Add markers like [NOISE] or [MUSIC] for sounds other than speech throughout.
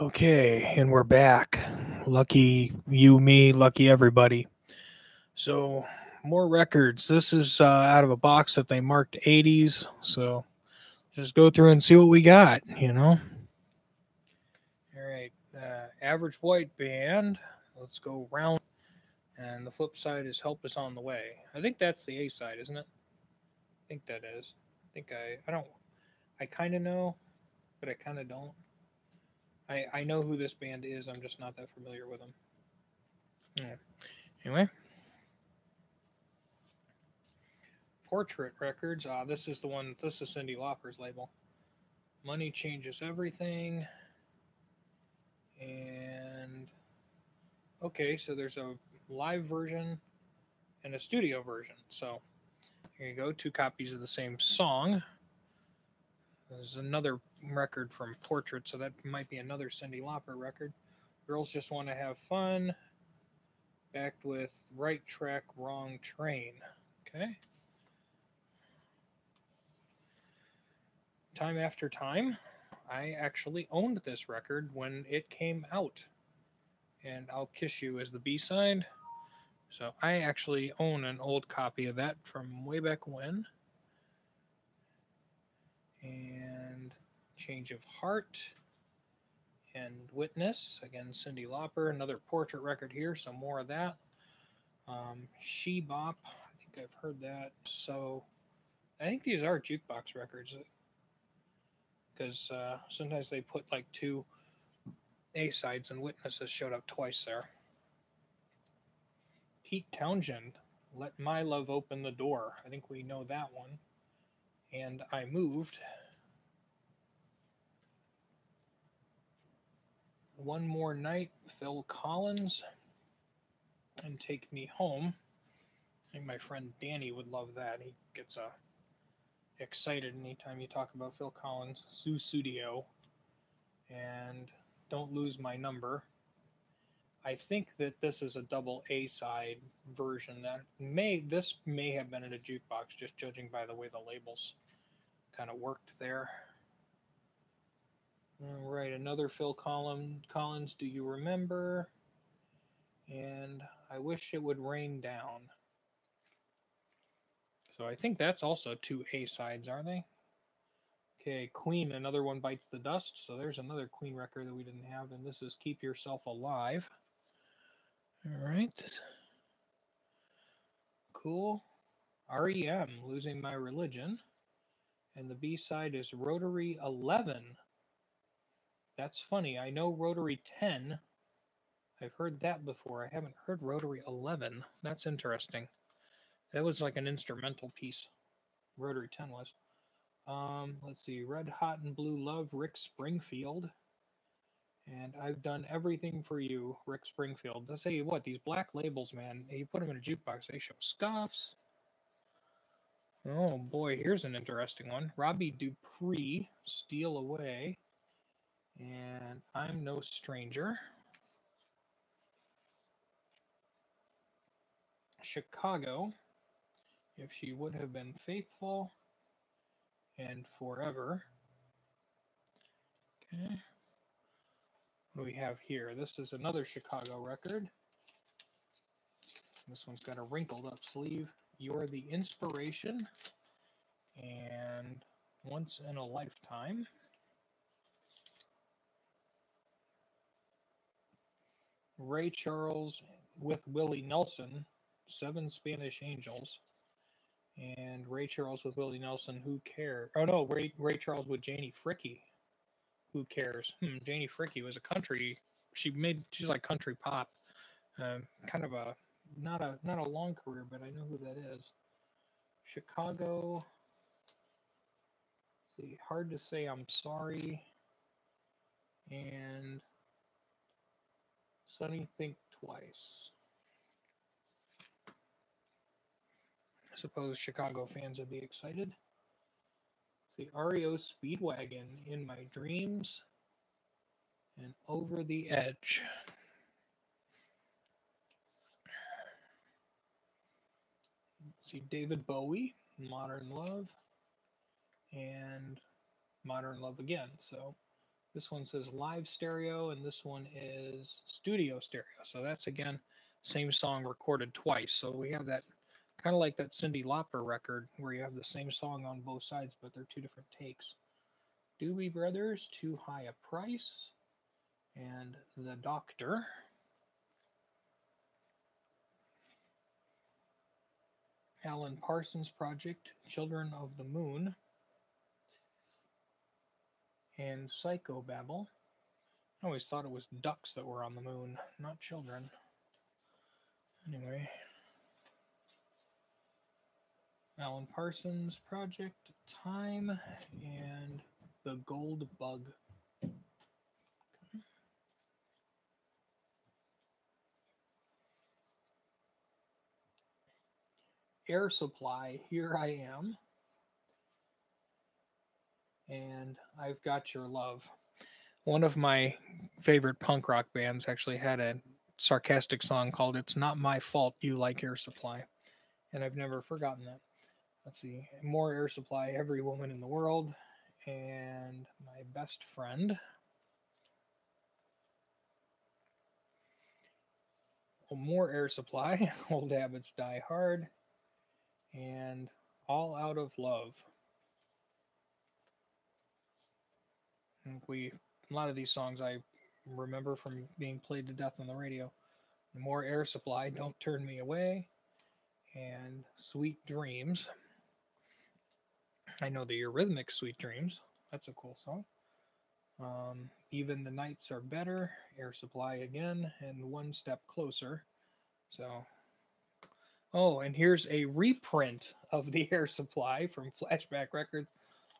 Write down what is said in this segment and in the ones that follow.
Okay, and we're back. Lucky you, me, lucky everybody. So, more records. This is uh, out of a box that they marked 80s. So, just go through and see what we got, you know? All right, uh, Average White Band. Let's go round. And the flip side is Help Is On the Way. I think that's the A side, isn't it? I think that is. I think I, I don't, I kind of know, but I kind of don't. I, I know who this band is. I'm just not that familiar with them. Yeah. Anyway, Portrait Records. Ah, this is the one. This is Cyndi Lauper's label. Money changes everything. And okay, so there's a live version and a studio version. So here you go, two copies of the same song. There's another record from Portrait, so that might be another Cyndi Lauper record. Girls Just Want to Have Fun, backed with Right Track, Wrong Train. Okay. Time After Time. I actually owned this record when it came out. And I'll Kiss You is the B side. So I actually own an old copy of that from way back when and Change of Heart and Witness. Again, Cyndi Lauper, another portrait record here, so more of that. Um, She Bop, I think I've heard that. So I think these are jukebox records because uh, sometimes they put like two A sides and Witnesses showed up twice there. Pete Townshend, Let My Love Open the Door. I think we know that one and I moved one more night, Phil Collins, and take me home. I think my friend Danny would love that. He gets uh, excited anytime you talk about Phil Collins. Sussudio, and don't lose my number. I think that this is a double A side version that may this may have been in a jukebox, just judging by the way the labels kind of worked there. All right, another Phil Collins. Collins, do you remember? And I wish it would rain down. So I think that's also two A sides, aren't they? Okay, Queen, another one bites the dust. So there's another Queen record that we didn't have, and this is Keep Yourself Alive. All right. Cool. REM, Losing My Religion. And the B side is Rotary 11. That's funny. I know Rotary 10. I've heard that before. I haven't heard Rotary 11. That's interesting. That was like an instrumental piece. Rotary 10 was. Um, let's see. Red Hot and Blue Love, Rick Springfield. And I've done everything for you, Rick Springfield. Let's say what these black labels, man. You put them in a jukebox, they show scuffs. Oh boy, here's an interesting one. Robbie Dupree, Steal Away, and I'm No Stranger. Chicago, if she would have been faithful and forever. Okay. We have here? This is another Chicago record. This one's got a wrinkled up sleeve. You're the inspiration and once in a lifetime. Ray Charles with Willie Nelson, Seven Spanish Angels, and Ray Charles with Willie Nelson, Who Cares? Oh no, Ray Ray Charles with Janie Fricke, Who Cares? Hmm, [LAUGHS] Janie Fricke was a country. She made she's like country pop, uh, kind of a not a not a long career, but I know who that is. Chicago. see, hard to say. I'm sorry. And Sonny Think Twice. I suppose Chicago fans would be excited. The REO Speedwagon in my dreams and over the edge. See David Bowie, Modern Love, and Modern Love again. So This one says live stereo, and this one is studio stereo. So that's again, same song recorded twice. So we have that kind of like that Cyndi Lauper record where you have the same song on both sides, but they're two different takes. Doobie Brothers, Too High a Price, and The Doctor. Alan Parsons Project, Children of the Moon, and Psychobabble. I always thought it was ducks that were on the moon, not children. Anyway, Alan Parsons Project, Time, and The Gold Bug. Air Supply, here I am. And I've Got Your Love. One of my favorite punk rock bands actually had a sarcastic song called It's Not My Fault You Like Air Supply. And I've never forgotten that. Let's see. More Air Supply, Every Woman in the World. And my best friend. more air supply. [LAUGHS] Old habits die hard and All Out of Love. And we a lot of these songs I remember from being played to death on the radio. More Air Supply, Don't Turn Me Away, and Sweet Dreams. I know the Eurythmics Sweet Dreams. That's a cool song. Um, Even the Nights Are Better, Air Supply again, and One Step Closer. So Oh, and here's a reprint of the Air Supply from Flashback Records.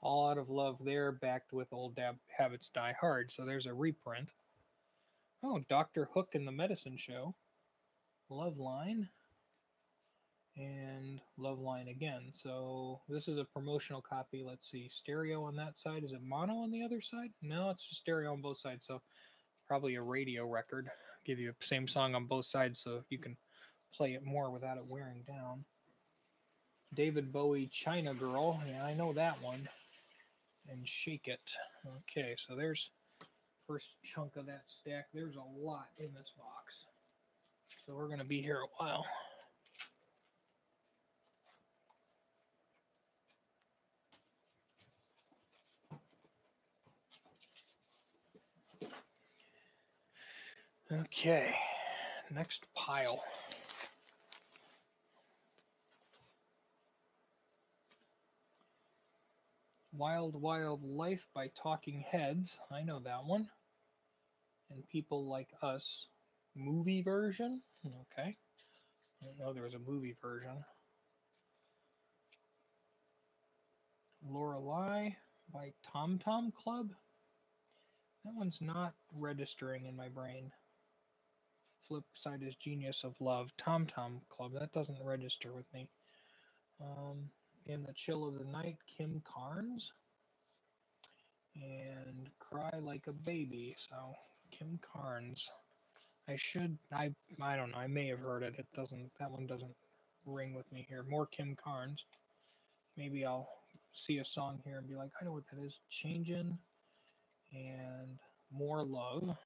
All Out of Love there, backed with Old Dab- Habits Die Hard. So there's a reprint. Oh, Dr. Hook and the Medicine Show. Love Line. And Love Line again. So this is a promotional copy. Let's see. Stereo on that side. Is it mono on the other side? No, it's just stereo on both sides. So probably a radio record. Give you the same song on both sides so you can play it more without it wearing down. David Bowie, China Girl. Yeah, I know that one. And Shake It. Okay, so there's first chunk of that stack. There's a lot in this box. So we're going to be here a while. Okay, next pile. Wild Wild Life by Talking Heads. I know that one. And People Like Us. Movie version? Okay. I didn't know there was a movie version. Lorelei by Tom Tom Club. That one's not registering in my brain. Flip side is Genius of Love. Tom Tom Club. That doesn't register with me. Um, in the Chill of the Night, Kim Carnes. And Cry Like a Baby. So, Kim Carnes. I should, I, I don't know, I may have heard it. It doesn't, that one doesn't ring with me here. More Kim Carnes. Maybe I'll see a song here and be like, I know what that is. Changing and More Love.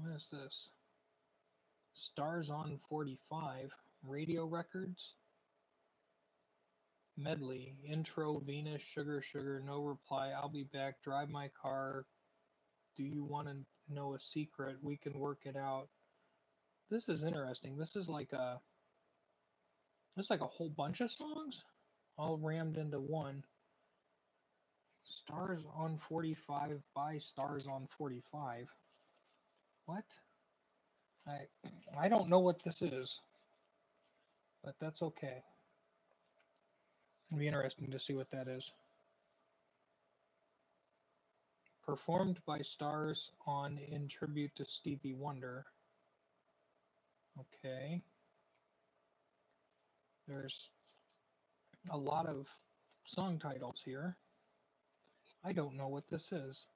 What is this? Stars on 45, Radio Records. Medley, intro, Venus, Sugar, Sugar, No Reply, I'll Be Back, Drive My Car, Do You Want to Know a Secret? We Can Work It Out. This is interesting. This is like a. It's like a whole bunch of songs all rammed into one. Stars on 45 by Stars on 45. What? I I don't know what this is, but that's okay. It'll be interesting to see what that is. Performed by stars on in tribute to Stevie Wonder. Okay. There's a lot of song titles here. I don't know what this is.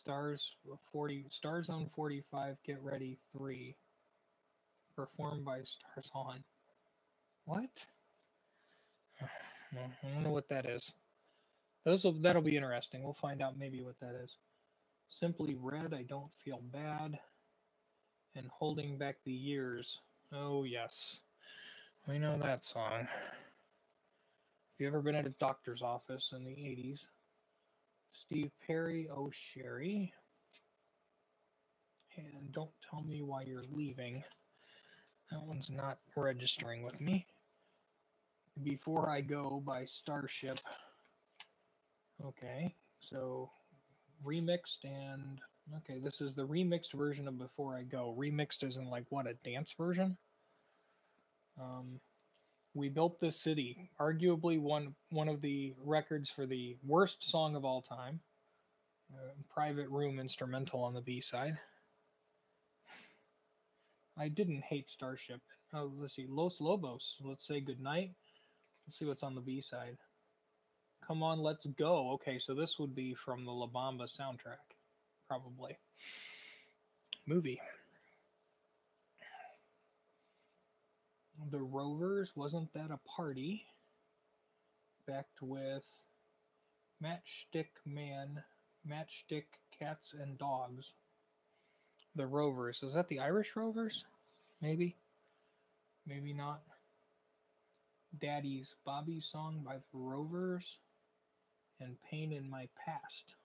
Stars 40 Stars on 45 Get Ready 3 performed by Stars on. What? [SIGHS] I don't know what that is. Those will, that'll be interesting. We'll find out maybe what that is. Simply red, I don't feel bad. And holding back the years. Oh yes. We know that song. Have you ever been at a doctor's office in the 80s? Steve Perry, Oh Sherrie. And don't tell me why you're leaving. That one's not registering with me. Before I Go by Starship. Okay, so remixed and okay, this is the remixed version of Before I Go. Remixed is in like what a dance version. Um, we built this city, arguably one one of the records for the worst song of all time. Uh, private room instrumental on the B side. I didn't hate Starship. Oh, let's see, Los Lobos. Let's say goodnight. Let's see what's on the B side. Come on, let's go. Okay, so this would be from the La Bamba soundtrack, probably. Movie. The Rovers, wasn't that a party? Backed with Matchstick Man, Matchstick Cats and Dogs. The Rovers. Is that the Irish Rovers? Maybe. Maybe not. Daddy's Bobby song by the Rovers and Pain in My Past.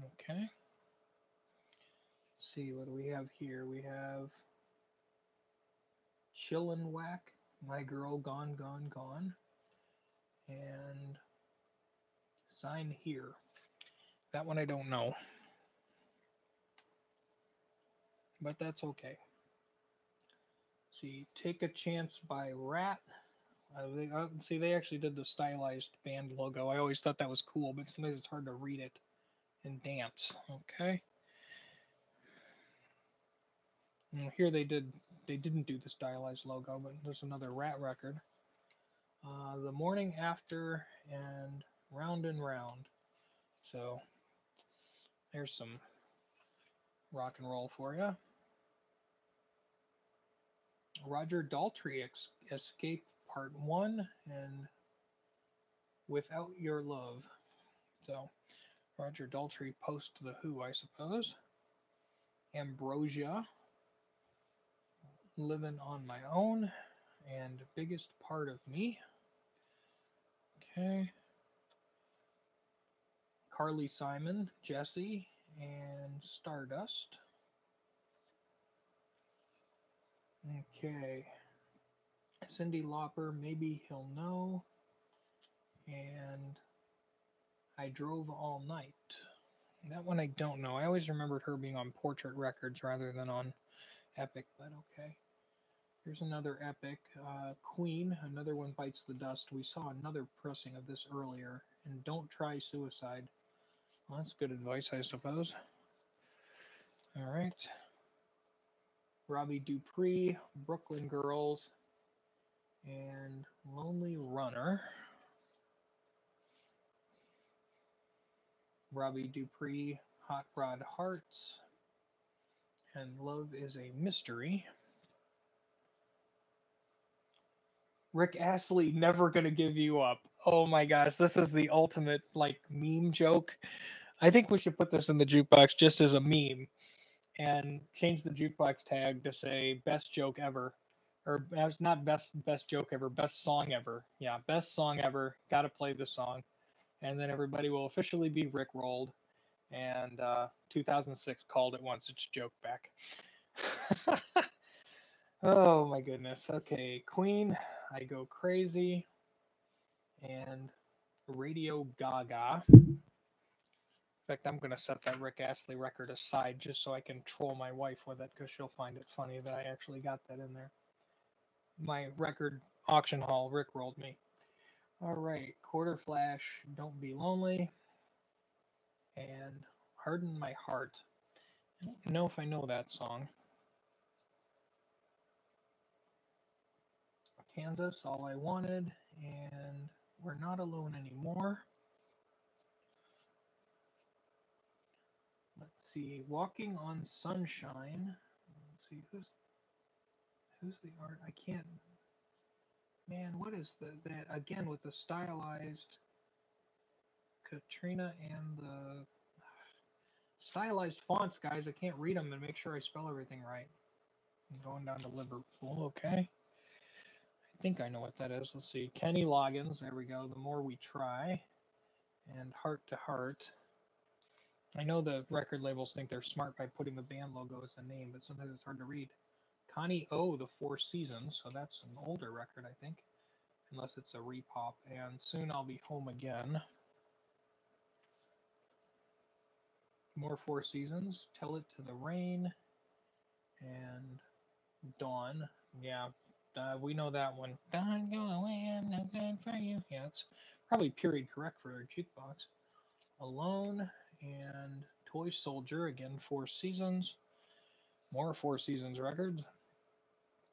Okay. Let's see, what do we have here? We have Chilliwack, My Girl Gone, Gone, Gone, and Sign Here. That one I don't know. But that's okay. See, Take a Chance by Ratt. Uh, they, uh, see, they actually did the stylized band logo. I always thought that was cool, but sometimes it's hard to read it and dance. Okay. And here they did. They didn't do the stylized logo, but there's another Ratt record. Uh, the morning after and round and round. So there's some rock and roll for you. Roger Daltrey ex- Escape Part 1 and Without Your Love. So, Roger Daltrey post The Who, I suppose. Ambrosia, Living on My Own, and Biggest Part of Me. Okay. Carly Simon, Jesse, and Stardust. Okay. Cyndi Lauper, maybe he'll know. And I drove all night. That one I don't know. I always remembered her being on Portrait Records rather than on Epic, but okay. Here's another Epic. Uh, Queen, another one bites the dust. We saw another pressing of this earlier. And don't try suicide. Well, that's good advice, I suppose. All right. Robbie Dupree, Brooklyn Girls, and Lonely Runner. Robbie Dupree, Hot Rod Hearts, and Love is a Mystery. Rick Astley never gonna give you up. Oh my gosh, this is the ultimate like meme joke. I think we should put this in the jukebox just as a meme and change the jukebox tag to say best joke ever or it's not best best joke ever best song ever yeah best song ever gotta play this song and then everybody will officially be rick rolled and uh, 2006 called it once it's joke back [LAUGHS] oh my goodness okay queen i go crazy and radio gaga in fact, I'm going to set that Rick Astley record aside just so I can troll my wife with it because she'll find it funny that I actually got that in there. My record auction haul Rick rolled me. All right, Quarterflash, Don't Be Lonely, and Harden My Heart. I don't know if I know that song. Kansas, All I Wanted, and We're Not Alone Anymore. Let's see, Walking on Sunshine. Let's see who's who's the art. I can't. Man, what is the, that again with the stylized Katrina and the stylized fonts, guys? I can't read them and make sure I spell everything right. I'm going down to Liverpool, okay. I think I know what that is. Let's see. Kenny Loggins, there we go. The more we try. And heart to heart. I know the record labels think they're smart by putting the band logo as the name, but sometimes it's hard to read. Connie O, The Four Seasons, so that's an older record, I think, unless it's a repop. And Soon I'll Be Home Again. More Four Seasons, Tell It to the Rain, and Dawn. Yeah, uh, we know that one. Don't go away, I'm no good for you. Yeah, it's probably period correct for our jukebox. Alone and Toy Soldier, again, Four Seasons. More Four Seasons records.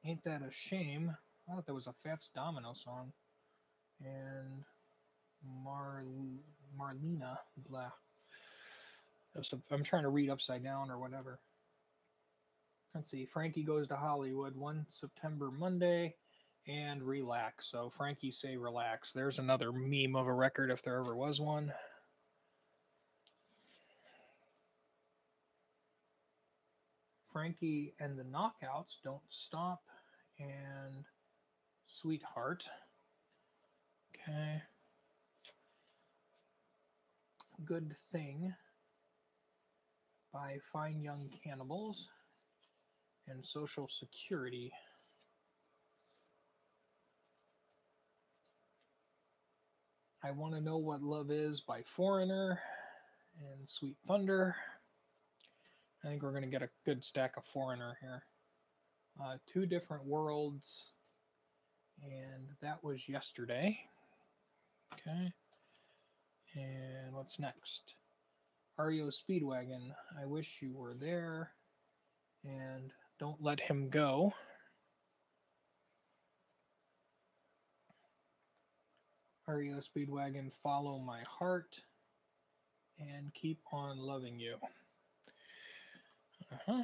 Ain't That a Shame? I thought that was a Fats Domino song. And Mar Marlena, blah. I'm trying to read upside down or whatever. Let's see. Frankie goes to Hollywood one September Monday and relax. So Frankie say relax. There's another meme of a record if there ever was one. Franke and the Knockouts don't stop and Sweetheart. Okay. Good Thing by Fine Young Cannibals and Social Security. I Want to Know What Love Is by Foreigner and Sweet Thunder. I think we're going to get a good stack of Foreigner here. Uh, two different worlds, and that was yesterday. Okay. And what's next? REO Speedwagon. I wish you were there. And don't let him go. REO Speedwagon, follow my heart and keep on loving you. Uh-huh.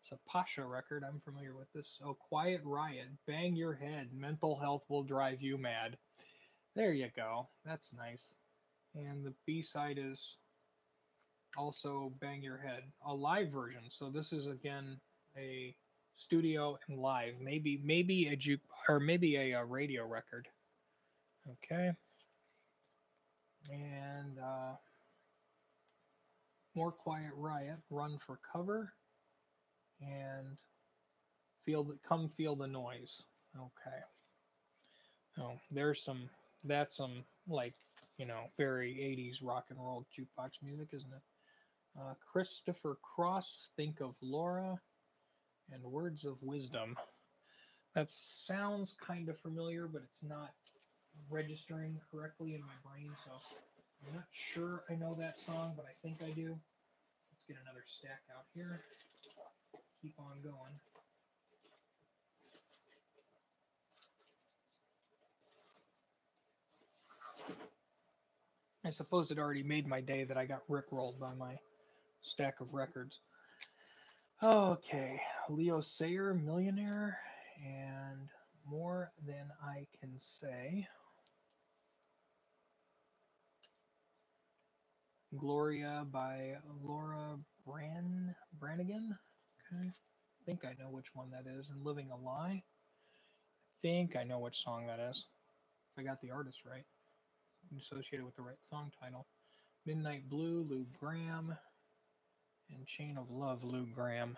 It's a Pasha record. I'm familiar with this. Oh, Quiet Riot, Bang Your Head, Mental Health Will Drive You Mad. There you go. That's nice. And the B side is also Bang Your Head, a live version. So this is again a studio and live, maybe maybe a juke or maybe a, a radio record. Okay, and uh, more Quiet Riot, Run for Cover, and feel the come feel the noise. Okay. Oh, there's some that's some like you know very 80s rock and roll jukebox music, isn't it? Uh, Christopher Cross, Think of Laura, and Words of Wisdom. That sounds kind of familiar, but it's not registering correctly in my brain, so I'm not sure I know that song, but I think I do. Let's get another stack out here. Keep on going. I suppose it already made my day that I got rickrolled by my stack of records. Okay, Leo Sayer, Millionaire, and More Than I Can Say. Gloria by Laura Bran Branigan. Okay, I think I know which one that is. And Living a Lie. I think I know which song that is. If I got the artist right, associated with the right song title. Midnight Blue, Lou Gramm, and Chain of Love, Lou Gramm.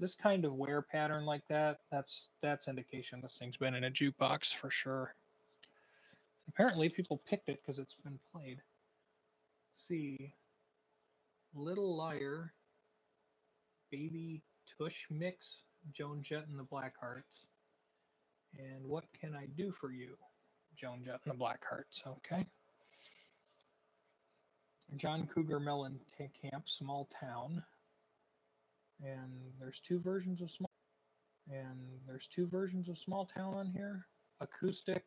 This kind of wear pattern like that, that's that's indication this thing's been in a jukebox for sure. Apparently people picked it because it's been played. Let's see. Little Liar, Baby Tush Mix, Joan Jett and the Blackhearts. And What Can I Do For You? Joan Jett and the Blackhearts. Okay. John Cougar Mellon Camp, Small Town. And there's two versions of Small and there's two versions of Small Town on here, acoustic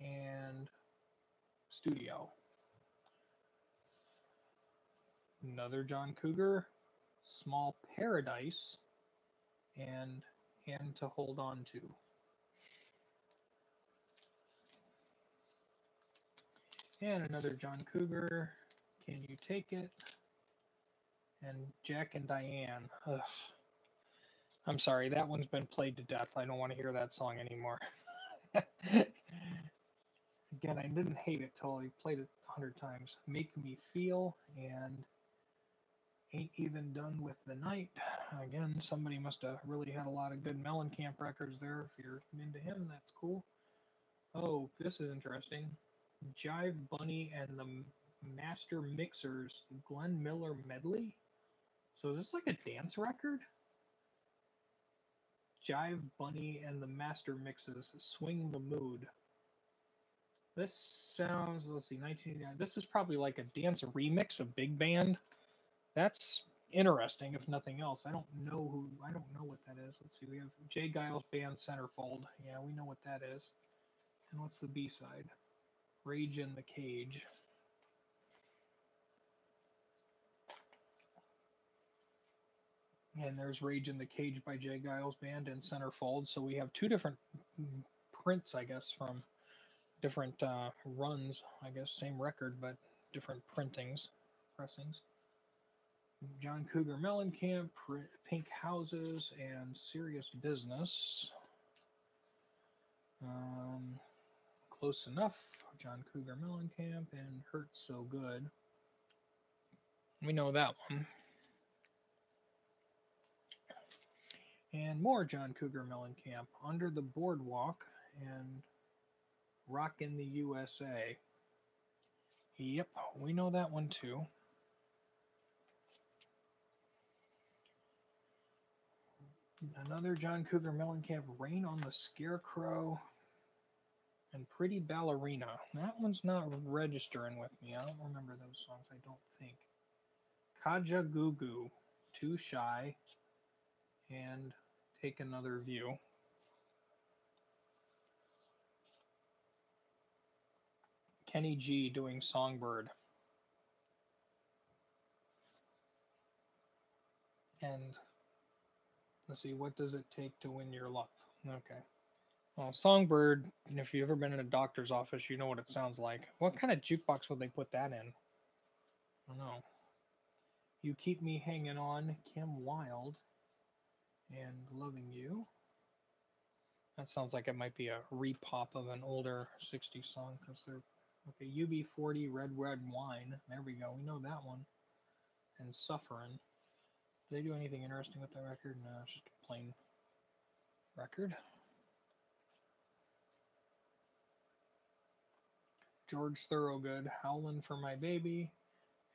and studio. Another John Cougar, Small Paradise, and Hand to Hold On To. And another John Cougar, can you take it? And Jack and Diane. Ugh. I'm sorry, that one's been played to death. I don't want to hear that song anymore. [LAUGHS] Again, I didn't hate it till I played it a hundred times. Make Me Feel and Ain't Even Done with the Night. Again, somebody must have really had a lot of good Mellencamp records there. If you're into him, that's cool. Oh, this is interesting. Jive Bunny and the Master Mixers Glenn Miller medley. So is this like a dance record? Jive Bunny and the Master Mixes Swing the Mood. This sounds, let's see, 1989. This is probably like a dance remix of Big Band. That's interesting, if nothing else. I don't know who, I don't know what that is. Let's see, we have J. Geils Band Centerfold. Yeah, we know what that is. And what's the B side? Rage in the Cage. And there's Rage in the Cage by J. Geils Band and Centerfold. So we have two different prints, I guess, from different uh, runs. I guess same record, but different printings, pressings. John Cougar Mellencamp, Pink Houses, and Serious Business. Um, close enough. John Cougar Mellencamp and Hurt So Good. We know that one. And more John Cougar Mellencamp. Under the Boardwalk and Rock in the USA. Yep, we know that one too. Another John Cougar Mellencamp, Rain on the Scarecrow, and Pretty Ballerina. That one's not registering with me. I don't remember those songs, I don't think. Kajagoogoo, Too Shy, and Take Another View. Kenny G doing Songbird. And let's see, what does it take to win your love? Okay. Well, Songbird, and if you've ever been in a doctor's office, you know what it sounds like. What kind of jukebox would they put that in? I don't know. You Keep Me Hanging On, Kim Wilde, and Loving You. That sounds like it might be a repop of an older 60s song because they're Okay, UB40 Red Red Wine. There we go. We know that one. And Suffering. Did they do anything interesting with that record? No, it's just a plain record. George Thorogood, Howlin' for My Baby,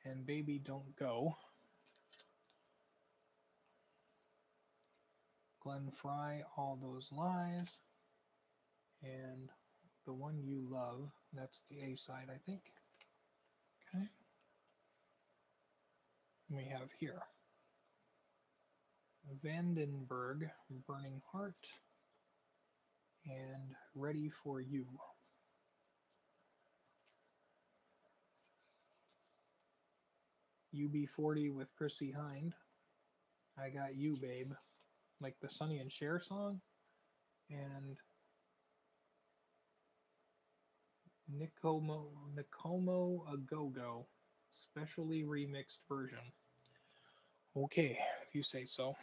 and Baby Don't Go. Glenn Frey, All Those Lies, and The One You Love. That's the A side, I think. Okay. we have here Vandenberg, Burning Heart, and Ready for You. UB40 with Chrissie Hynde. I Got You, Babe. Like the Sonny and Cher song. And Nicomo Nicomo a Go Go, specially remixed version. Okay, if you say so.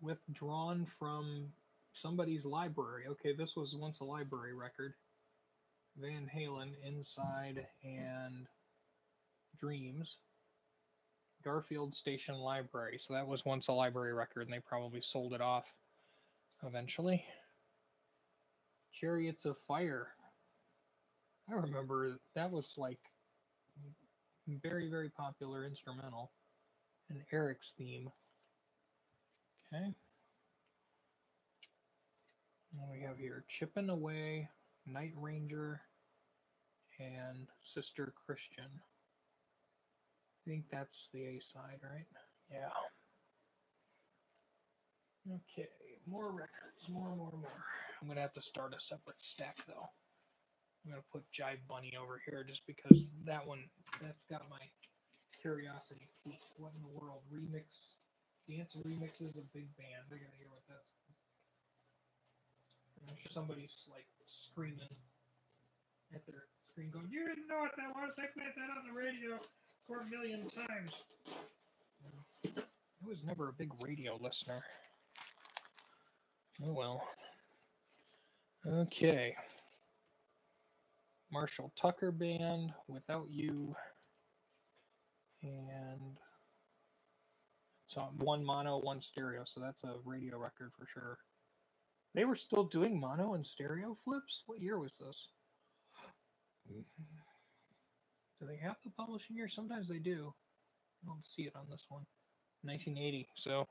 Withdrawn from somebody's library. Okay, this was once a library record. Van Halen, Inside, and Dreams. Garfield Station Library. So that was once a library record, and they probably sold it off eventually. Chariots of Fire. I remember that was like very, very popular instrumental. And Eric's theme. Okay. And we have here Chipping Away, Night Ranger, and Sister Christian. I think that's the A side, right? Yeah. Okay, more records, more, more, more. I'm gonna have to start a separate stack though. I'm gonna put Jive Bunny over here just because that one that's got my curiosity. What in the world? Remix dance remixes of big band. I gotta hear what that's. I'm sure somebody's like screaming. at their screen going, You didn't know what that was. I played that on the radio for a million times. I was never a big radio listener. Oh well. Okay. Marshall Tucker Band, Without You, and so one mono, one stereo. So that's a radio record for sure. They were still doing mono and stereo flips? What year was this? Mm-hmm. Do they have the publishing year? Sometimes they do. I don't see it on this one. 1980. So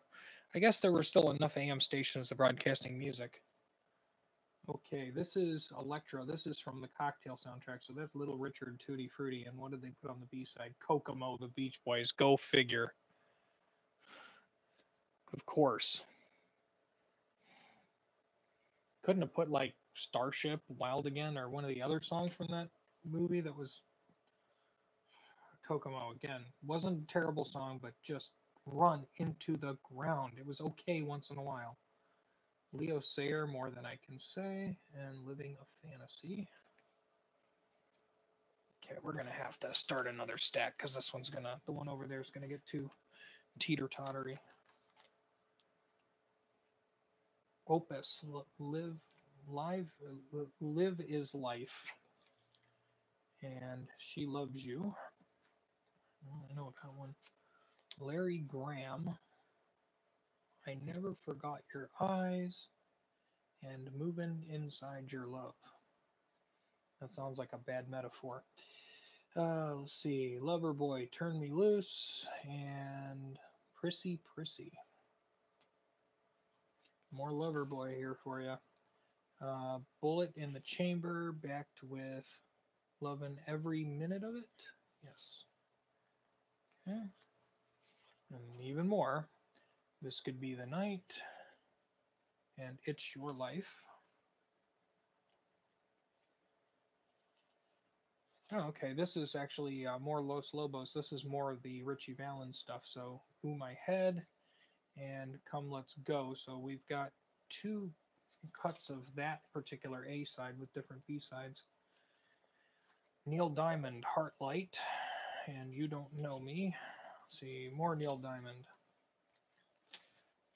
I guess there were still enough AM stations to broadcasting music. Okay, this is Electro. This is from the Cocktail soundtrack. So that's Little Richard Tutti Frutti. And what did they put on the B side? Kokomo, the Beach Boys. Go figure. Of course. Couldn't have put like Starship, Wild Again, or one of the other songs from that movie that was Kokomo again. Wasn't a terrible song, but just run into the ground. It was okay once in a while. Leo Sayer, More Than I Can Say, and Living a Fantasy. Okay, we're gonna have to start another stack because this one's gonna, the one over there is gonna get too teeter tottery. Opus, live, live, live is life, and she loves you. I know that one. Larry Graham. I never forgot your eyes and moving inside your love. That sounds like a bad metaphor. Uh, let's see. Loverboy, Turn Me Loose, and Prissy Prissy. More Loverboy here for you. Uh, Bullet in the Chamber, backed with Loving Every Minute of It. Yes. Okay. And even more. This could be the night, and it's your life. Oh, okay. This is actually uh, more Los Lobos. This is more of the Ritchie Valens stuff. So, Ooh My Head and Come Let's Go. So, we've got two cuts of that particular A side with different B sides. Neil Diamond, Heartlight, and You Don't Know Me see, more Neil Diamond.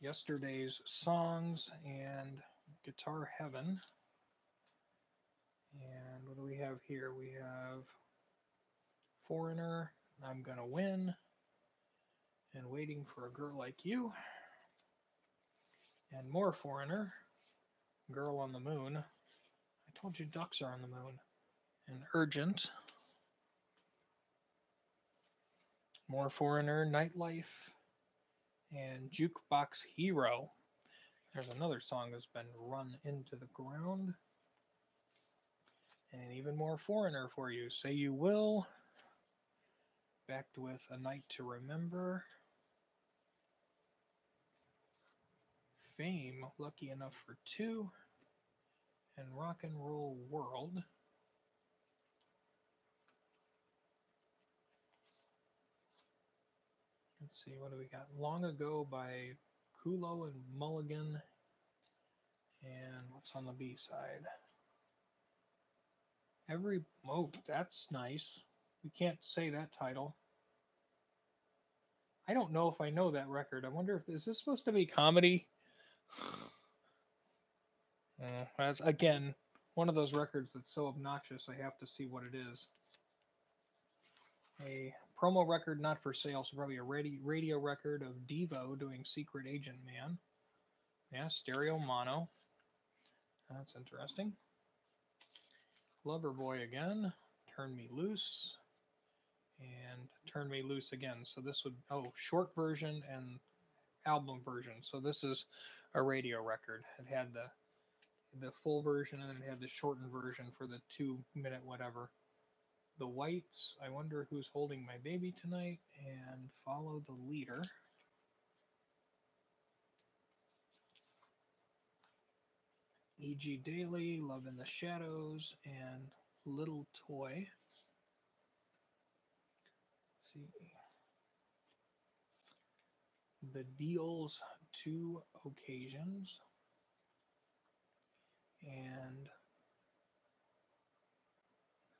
Yesterday's songs and Guitar Heaven. And what do we have here? We have Foreigner, I'm Gonna Win, and Waiting for a Girl Like You. And more Foreigner, Girl on the Moon. I told you ducks are on the moon. And Urgent. More Foreigner, Nightlife, and Jukebox Hero. There's another song that's been run into the ground. And even more Foreigner for you. Say You Will. Backed with A Night to Remember. Fame, Lucky Enough for Two. And Rock and Roll World. Let's see, what do we got? Long Ago by Kulo and Mulligan. And what's on the B side? Every oh, that's nice. We can't say that title. I don't know if I know that record. I wonder if is this supposed to be comedy? Uh, [SIGHS] that's again one of those records that's so obnoxious. I have to see what it is. A promo record not for sale, so probably a radio, radio record of Devo doing Secret Agent Man. Yeah, stereo mono. That's interesting. Loverboy again. Turn Me Loose. And Turn Me Loose again. So this would, oh, short version and album version. So this is a radio record. It had the the full version and then it had the shortened version for the two minute whatever the whites. I wonder who's holding my baby tonight and follow the leader. E.G. Daily, Love in the Shadows, and Little Toy. Let's see. The Deals, two occasions. And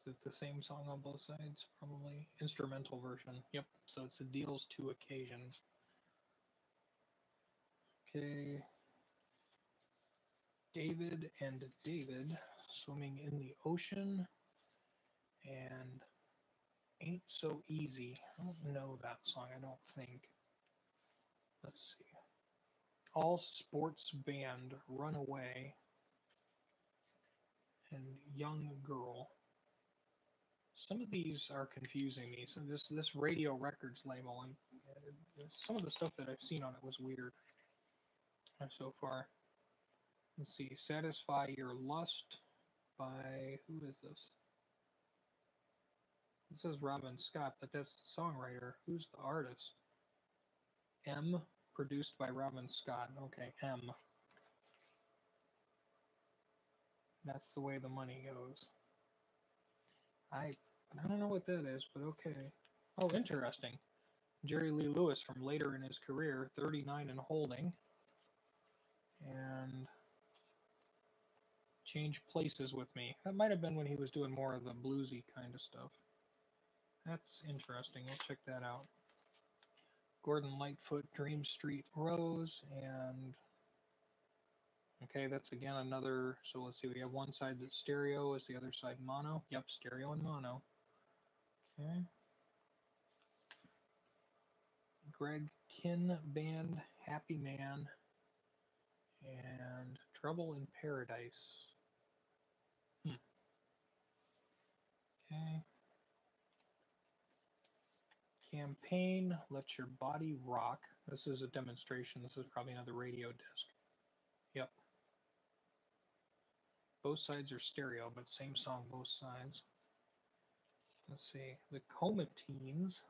Is it the same song on both sides? Probably. Instrumental version. Yep. So it's the Deele's two occasions. Okay. David and David swimming in the ocean and ain't so easy. I don't know that song, I don't think. Let's see. All sports band Runaway and Young Girl. Some of these are confusing me. So this this radio records label and uh, some of the stuff that I've seen on it was weird uh, so far. Let's see. Satisfy Your Lust by who is this? This is Robin Scott, but that's the songwriter. Who's the artist? M, produced by Robin Scott. Okay, M. That's the way the money goes. I I don't know what that is, but okay. Oh, interesting. Jerry Lee Lewis from later in his career, 39 and holding. And change places with me. That might have been when he was doing more of the bluesy kind of stuff. That's interesting. We'll check that out. Gordon Lightfoot, Dream Street Rose, and okay, that's again another. So let's see, we have one side that's stereo, is the other side mono? Yep, stereo and mono. Okay. Greg Kihn Band, Happy Man, and Trouble in Paradise. Hmm. Okay. Campaign, Let Your Body Rock. This is a demonstration. This is probably another radio disc. Yep. Both sides are stereo, but same song both sides. Let's see. The Comateens.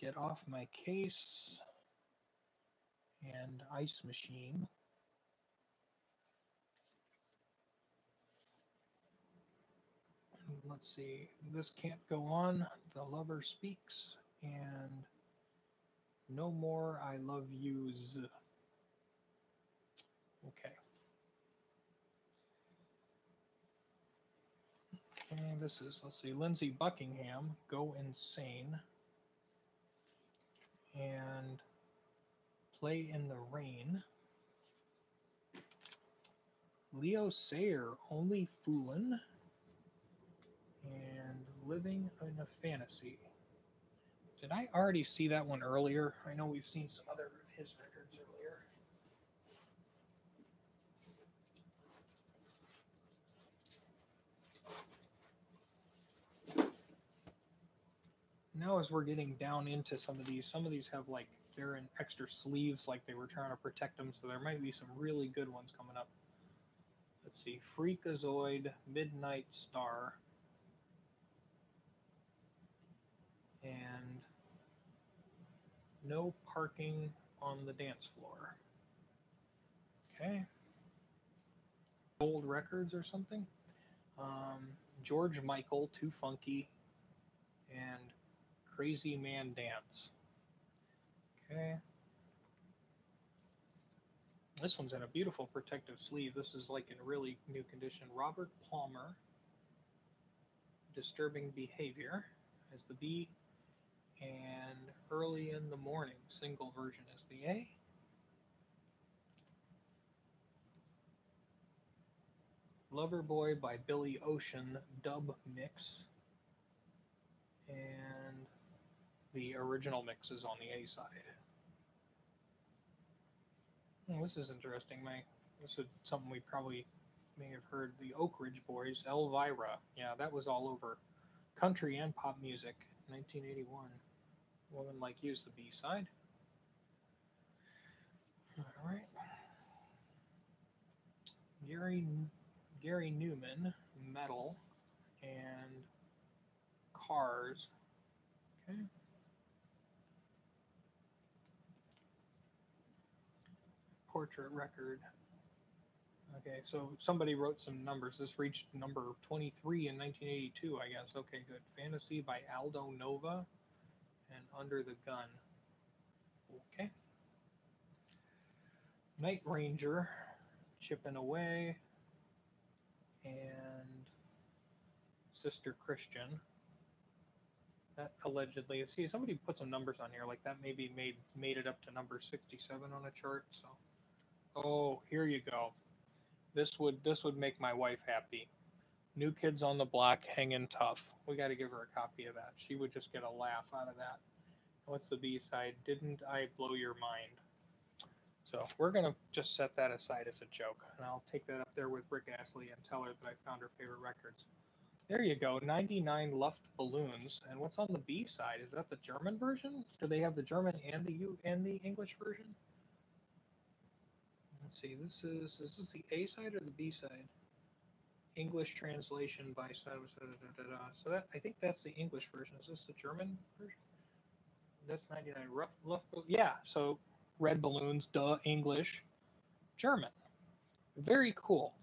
Get Off My Case. And Ice Machine. let's see, this can't go on. The lover speaks, and no more I love yous. Okay. And this is, let's see, Lindsey Buckingham, Go Insane. And Play in the Rain. Leo Sayer, Only Foolin' and Living in a Fantasy. Did I already see that one earlier? I know we've seen some other of his records earlier. Now, as we're getting down into some of these, some of these have like they're in extra sleeves, like they were trying to protect them. So there might be some really good ones coming up. Let's see, Freakazoid, Midnight Star. and no parking on the dance floor. Okay. Old records or something. Um, George Michael, Too Funky, and Crazy Man Dance. Okay. This one's in a beautiful protective sleeve. This is like in really new condition. Robert Palmer, Disturbing Behavior, as the B and Early in the Morning, single version is the A. Loverboy by Billy Ocean dub mix. And the original mix is on the A side. Oh, this is interesting. My this is something we probably may have heard. The Oak Ridge Boys, Elvira. Yeah, that was all over country and pop music, 1981. Woman Like You's the B side. All right. Gary Gary Numan, Metal, and Cars. Okay. Portrait record. Okay, so somebody wrote some numbers. This reached number 23 in 1982, I guess. Okay, good. Fantasy by Aldo Nova and Under the Gun. Okay. Night Ranger, chipping away, and Sister Christian. That allegedly, see, somebody put some numbers on here, like that maybe made made it up to number 67 on a chart. So, oh, here you go. This would this would make my wife happy. New Kids on the Block, hanging tough. We got to give her a copy of that. She would just get a laugh out of that. What's the B side? Didn't I blow your mind? So we're gonna just set that aside as a joke, and I'll take that up there with Rick Astley and tell her that I found her favorite records. There you go, 99 Luft balloons. And what's on the B side? Is that the German version? Do they have the German and the U and the English version? Let's see. This is is this the A side or the B side? English translation by so so that I think that's the English version. Is this the German version? That's 99 rough Luft. Yeah, so red balloons, duh, English, German. Very cool.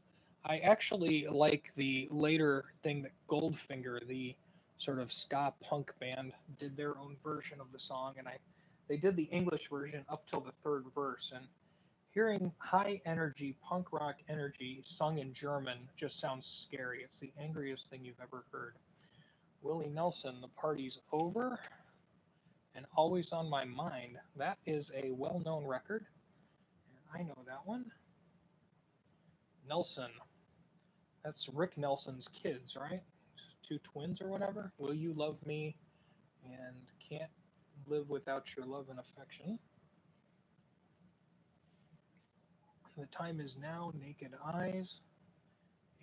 I actually like the later thing that Goldfinger, the sort of ska punk band, did their own version of the song, and I they did the English version up till the third verse, and hearing high energy punk rock energy sung in German just sounds scary. It's the angriest thing you've ever heard. Willie Nelson, the party's over, and always on my mind. That is a well-known record, and I know that one. Nelson, that's Rick Nelson's kids, right? Two twins or whatever. Will you love me and can't live without your love and affection? The time is now, naked eyes,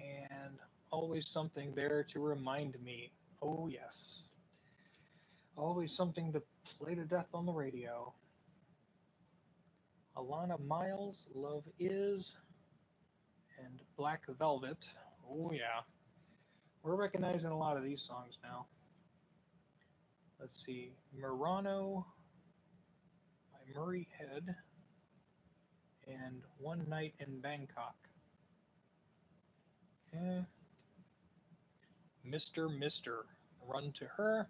and always something there to remind me. Oh, yes. Always something to play to death on the radio. Alannah Myles, Love Is, and Black Velvet. Oh, yeah. We're recognizing a lot of these songs now. Let's see. Merano by Murray Head and One Night in Bangkok. Okay. Mr. Mister, Run to Her,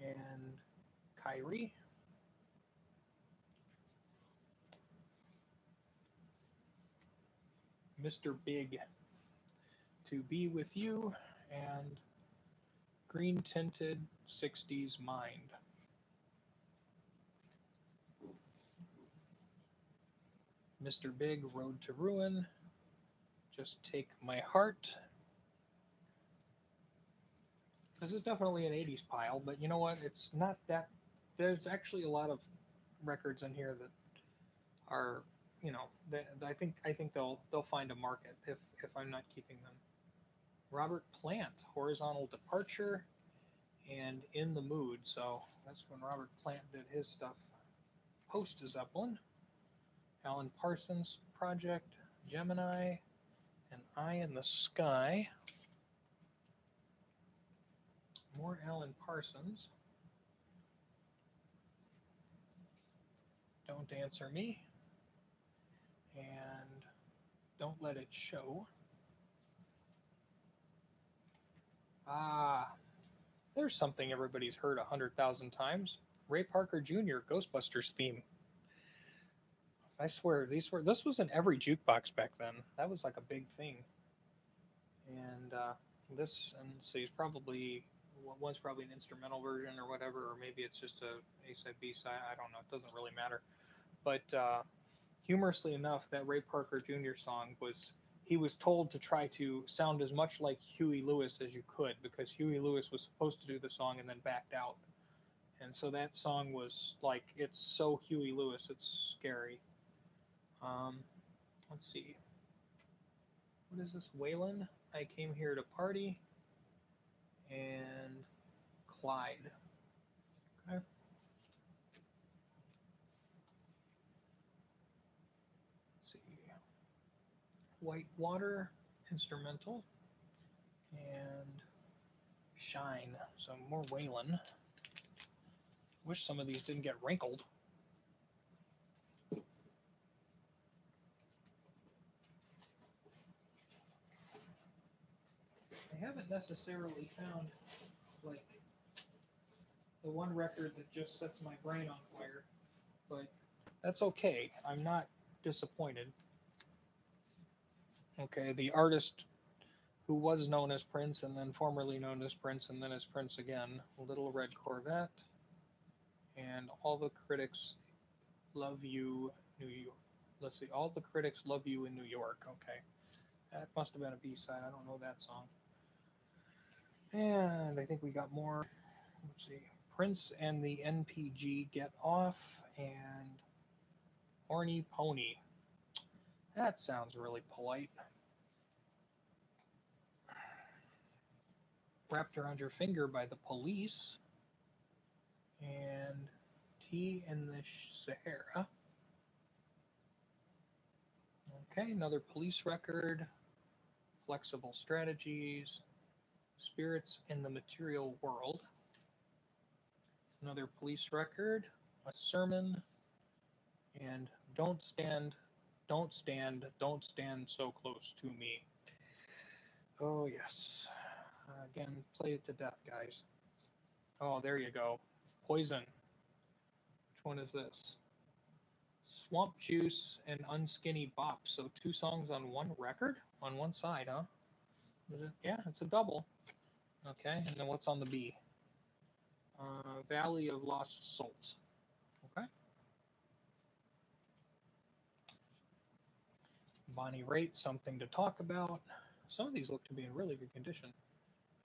and Kyrie. Mr. Big, To Be With You, and Green Tinted 60s Mind. Mr. Big, Road to Ruin, Just Take My Heart. This is definitely an 80s pile, but you know what? It's not that. There's actually a lot of records in here that are, you know, that I think I think they'll they'll find a market if if I'm not keeping them. Robert Plant, Horizontal Departure, and In the Mood. So that's when Robert Plant did his stuff post Zeppelin. Alan Parsons Project, Gemini, and Eye in the Sky. More Alan Parsons. Don't Answer Me. And Don't Let It Show. Ah, there's something everybody's heard a hundred thousand times. Ray Parker Jr. Ghostbusters theme. I swear these were this was in every jukebox back then. That was like a big thing. And uh, this and so he's probably one's probably an instrumental version or whatever, or maybe it's just a A side B side. I don't know. It doesn't really matter. But uh, humorously enough, that Ray Parker Jr. song was he was told to try to sound as much like Huey Lewis as you could because Huey Lewis was supposed to do the song and then backed out. And so that song was like it's so Huey Lewis, it's scary. Um, let's see. What is this? Waylon. I came here to party. And Clyde. Okay. Let's see. White Water, instrumental. And Shine. So more Waylon. Wish some of these didn't get wrinkled. I haven't necessarily found like the one record that just sets my brain on fire, but that's okay. I'm not disappointed. Okay, the artist who was known as Prince and then formerly known as Prince and then as Prince again. Little Red Corvette. And all the critics love you, New York. Let's see, all the critics love you in New York. Okay. That must have been a B side. I don't know that song. And I think we got more. Let's see. Prince and the NPG get off and horny pony. That sounds really polite. Wrapped Around Your Finger by the Police, and Tea in the Sahara. Okay, another police record, Flexible Strategies, Spirits in the Material World. Another police record, a sermon, and Don't Stand, Don't Stand, Don't Stand So Close to Me. Oh, yes. Again, play it to death, guys. Oh, there you go. Poison. Which one is this? Swamp Juice and Unskinny Bop. So two songs on one record? On one side, huh? Yeah, it's a double. Okay, and then what's on the B? Uh, Valley of Lost Souls. Okay. Bonnie Raitt, something to talk about. Some of these look to be in really good condition.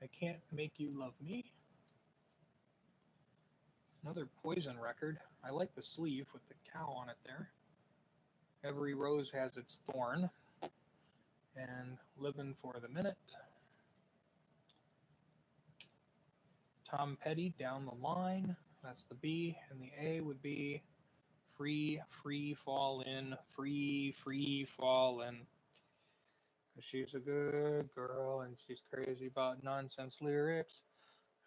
I Can't Make You Love Me. Another Poison record. I like the sleeve with the cow on it there. Every Rose Has Its Thorn. And Living for the Minute. Tom Petty, Down the Line. That's the B. And the A would be Free, Free Fall In, Free, Free Fall In. She's a good girl and she's crazy about nonsense lyrics.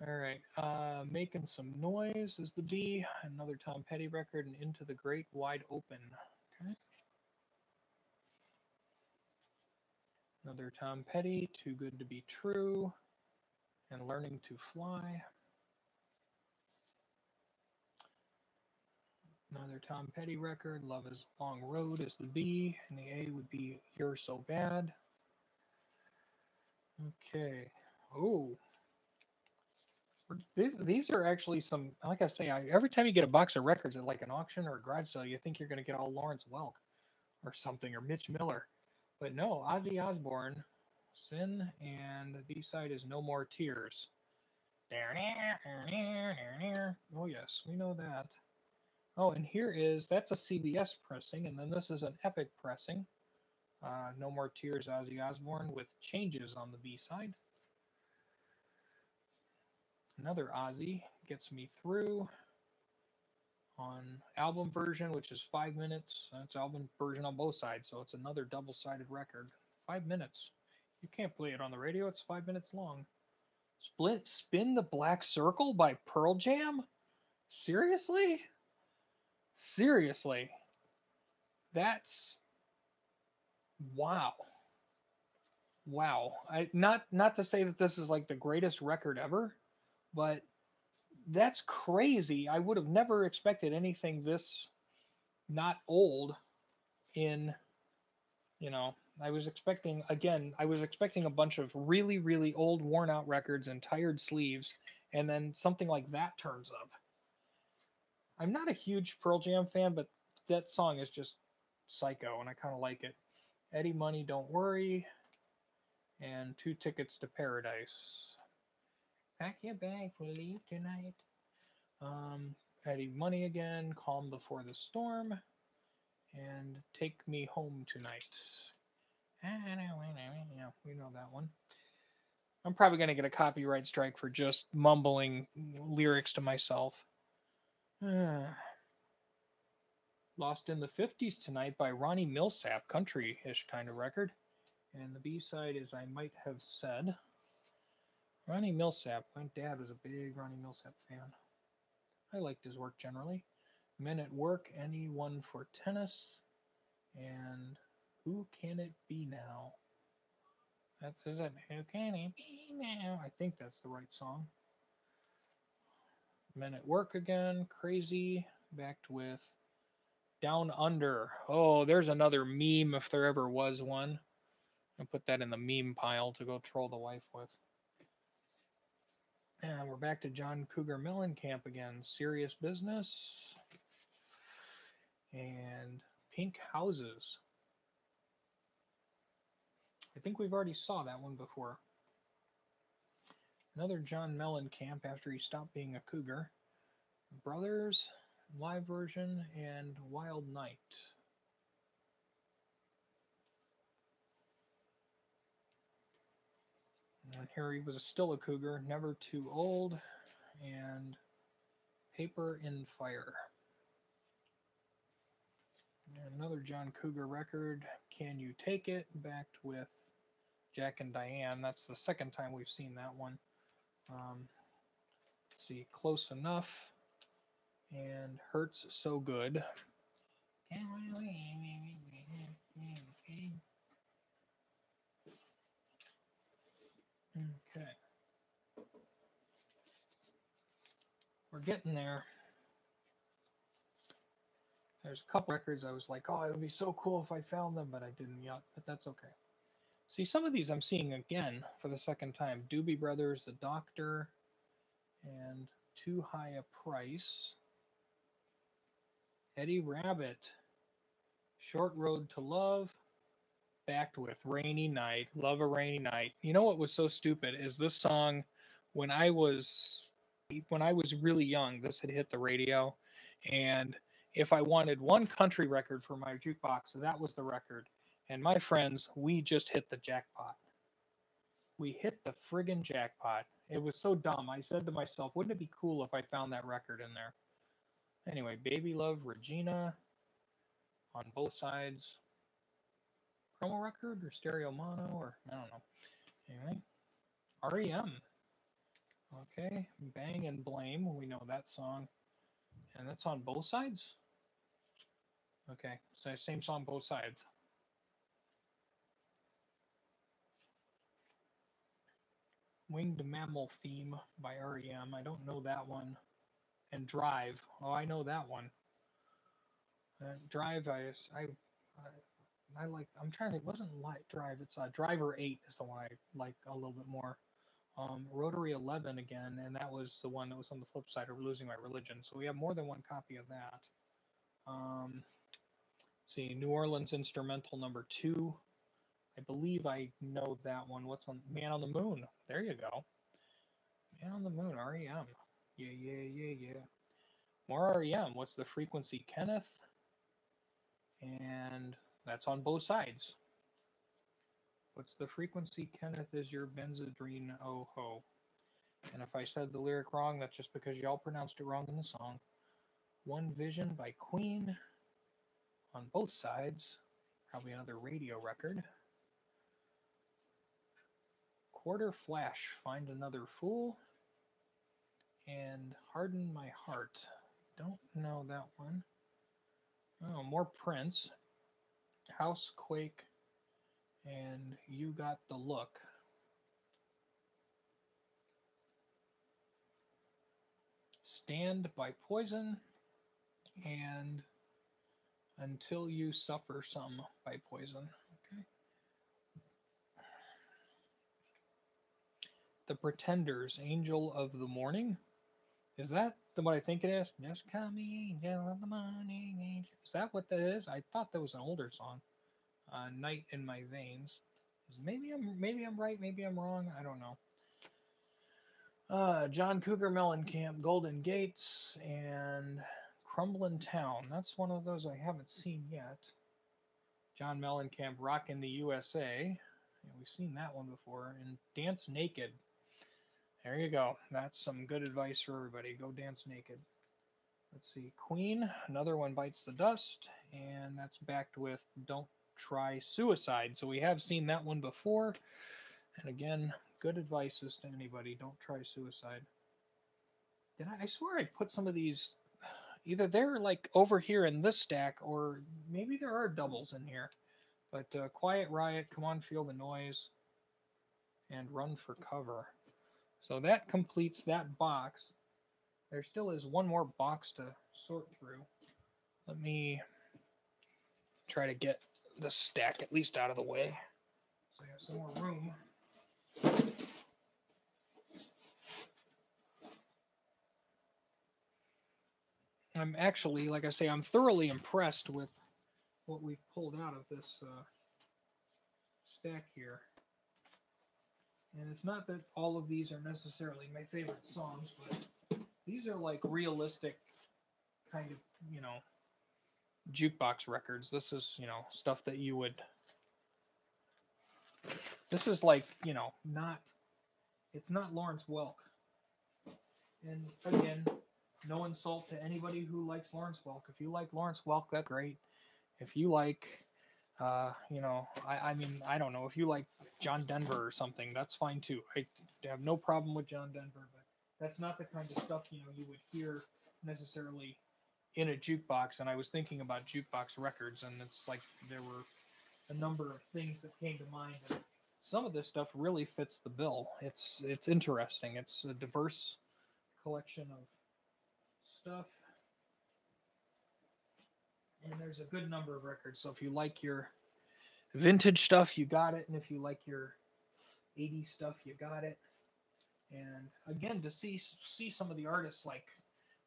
All right. Uh, Making Some Noise is the B. Another Tom Petty record and Into the Great Wide Open. Okay. Another Tom Petty, Too Good to Be True, and Learning to Fly. Another Tom Petty record, Love is Long Road is the B, and the A would be You're So Bad. Okay. Oh. These, these are actually some, like I say, I, every time you get a box of records at like an auction or a garage sale, you think you're going to get all Lawrence Welk or something or Mitch Miller. But no, Ozzy Osbourne, Sin, and the B side is No More Tears. Oh, yes, we know that. Oh, and here is that's a CBS pressing, and then this is an Epic pressing. Uh, no More Tears, Ozzy Osbourne, with changes on the B side. Another Ozzy gets me through on album version, which is five minutes. That's album version on both sides, so it's another double sided record. Five minutes. You can't play it on the radio, it's five minutes long. Split Spin the Black Circle by Pearl Jam? Seriously? Seriously? That's Wow. Wow. I not not to say that this is like the greatest record ever, but that's crazy. I would have never expected anything this not old in you know, I was expecting again, I was expecting a bunch of really really old worn out records and tired sleeves and then something like that turns up. I'm not a huge Pearl Jam fan, but that song is just psycho and I kind of like it. Eddie Money, Don't Worry, and two tickets to Paradise. Pack your bag, we'll leave tonight. Um, Eddie Money again, Calm Before the Storm, and Take Me Home Tonight. Yeah, we know that one. I'm probably going to get a copyright strike for just mumbling lyrics to myself. [SIGHS] Lost in the 50s Tonight by Ronnie Milsap, country ish kind of record. And the B side is I Might Have Said. Ronnie Milsap, my dad was a big Ronnie Milsap fan. I liked his work generally. Men at Work, Anyone for Tennis, and Who Can It Be Now? That's is it. Who can it be now? I think that's the right song. Men at Work again, Crazy, backed with down Under. Oh, there's another meme if there ever was one. I'll put that in the meme pile to go troll the wife with. And we're back to John Cougar Mellencamp again. Serious business. And pink houses. I think we've already saw that one before. Another John Mellencamp after he stopped being a cougar. Brothers, live version, and Wild Night. And here he was still a cougar, never too old, and Paper in Fire. And another John Cougar record, Can You Take It, backed with Jack and Diane. That's the second time we've seen that one. Um, see, Close Enough and Hurts So Good. Okay. We're getting there. There's a couple records I was like, oh, it would be so cool if I found them, but I didn't yet, but that's okay. See, some of these I'm seeing again for the second time. Doobie Brothers, The Doctor, and Too High a Price. Eddie Rabbitt, Short Road to Love, backed with Rainy Night, Love a Rainy Night. You know what was so stupid is this song when I was when I was really young, this had hit the radio and if I wanted one country record for my jukebox, that was the record. And my friends, we just hit the jackpot. We hit the friggin' jackpot. It was so dumb. I said to myself, wouldn't it be cool if I found that record in there? Anyway, Baby Love Regina on both sides promo record or stereo mono or I don't know. Anyway, REM. Okay, Bang and Blame. We know that song. And that's on both sides? Okay, so same song, both sides. Winged Mammal Theme by REM. I don't know that one. And Drive. Oh, I know that one. Uh, Drive, I, I, I like. I'm trying to. It wasn't Light Drive. It's uh, Driver Eight is the one I like a little bit more. Um, Rotary Eleven again, and that was the one that was on the flip side of Losing My Religion. So we have more than one copy of that. Um, see, New Orleans Instrumental Number Two. I believe I know that one. What's on Man on the Moon? There you go. Man on the Moon, REM. Yeah, yeah, yeah, yeah. More REM. What's the frequency, Kenneth? And that's on both sides. What's the frequency, Kenneth, is your Benzedrine oh ho? And if I said the lyric wrong, that's just because y'all pronounced it wrong in the song. One Vision by Queen on both sides. Probably another radio record. Quarterflash, Find Another Fool. And Harden My Heart. Don't know that one. Oh, more Prince. Housequake, and You Got the Look. Stand by Poison, and Until You Suffer Some by Poison. The Pretenders, Angel of the Morning. Is that the what I think it is? Just call me angel of the morning angel. Is that what that is? I thought that was an older song. Uh, Night in my veins. Maybe I'm maybe I'm right. Maybe I'm wrong. I don't know. Uh, John Cougar Mellencamp, Golden Gates, and Crumbling Town. That's one of those I haven't seen yet. John Mellencamp, Rockin' the USA. Yeah, we've seen that one before. And Dance Naked. There you go. That's some good advice for everybody. Go dance naked. Let's see. Queen, another one bites the dust, and that's backed with Don't Try Suicide. So we have seen that one before. And again, good advices to anybody. Don't try suicide. Did I, I swear I put some of these either they're like over here in this stack or maybe there are doubles in here. But uh, Quiet Riot, Come On Feel the Noise, and Run for Cover. So that completes that box. There still is one more box to sort through. Let me try to get the stack at least out of the way So I have some more room. I'm actually, like I say, I'm thoroughly impressed with what we've pulled out of this uh, stack here. And it's not that all of these are necessarily my favorite songs, but these are like realistic kind of, you know, jukebox records. This is, you know, stuff that you would. This is like, you know, not. It's not Lawrence Welk. And again, no insult to anybody who likes Lawrence Welk. If you like Lawrence Welk, that's great. If you like, uh, you know, I, I mean, I don't know. If you like John Denver or something, that's fine too. I have no problem with John Denver, but that's not the kind of stuff you know you would hear necessarily in a jukebox. And I was thinking about jukebox records, and it's like there were a number of things that came to mind. And some of this stuff really fits the bill. It's it's interesting. It's a diverse collection of stuff. And there's a good number of records. So if you like your vintage stuff, you got it. And if you like your 80s stuff, you got it. And again, to see see some of the artists like,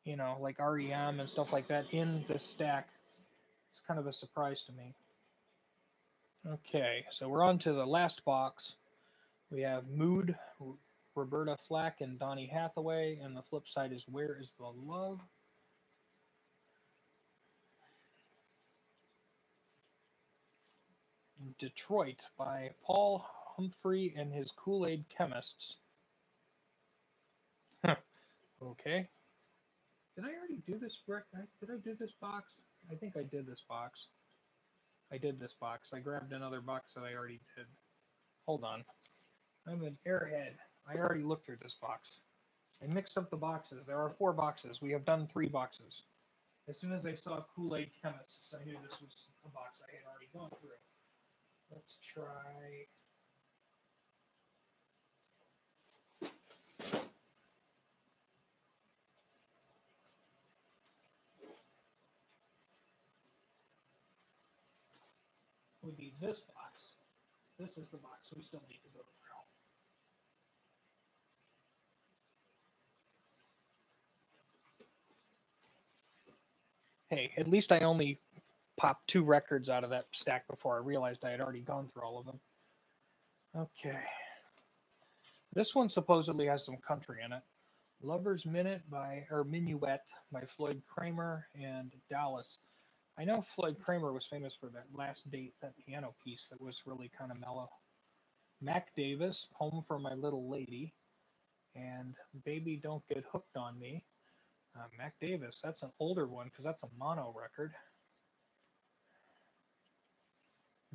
you know, like REM and stuff like that in this stack, it's kind of a surprise to me. Okay, so we're on to the last box. We have Mood, Roberta Flack and Donny Hathaway, and the flip side is Where is the Love? Detroit by Paul Humphrey and his Cool Aid Chemists. okay. Did I already do this? brick? Did I do this box? I think I did this box. I did this box. I grabbed another box that I already did. Hold on. I'm an airhead. I already looked through this box. I mixed up the boxes. There are four boxes. We have done three boxes. As soon as I saw Cool-Aid Chemists, I knew this was a box I had already gone through. Let's try. Would be this box. This is the box we still need to go through. Hey, at least I only popped two records out of that stack before I realized I had already gone through all of them. Okay. This one supposedly has some country in it. Lover's Minute by, or Minuet by Floyd Cramer and Dallas. I know Floyd Cramer was famous for that last date, that piano piece that was really kind of mellow. Mac Davis, Home for My Little Lady, and Baby Don't Get Hooked on Me. Uh, Mac Davis, that's an older one because that's a mono record.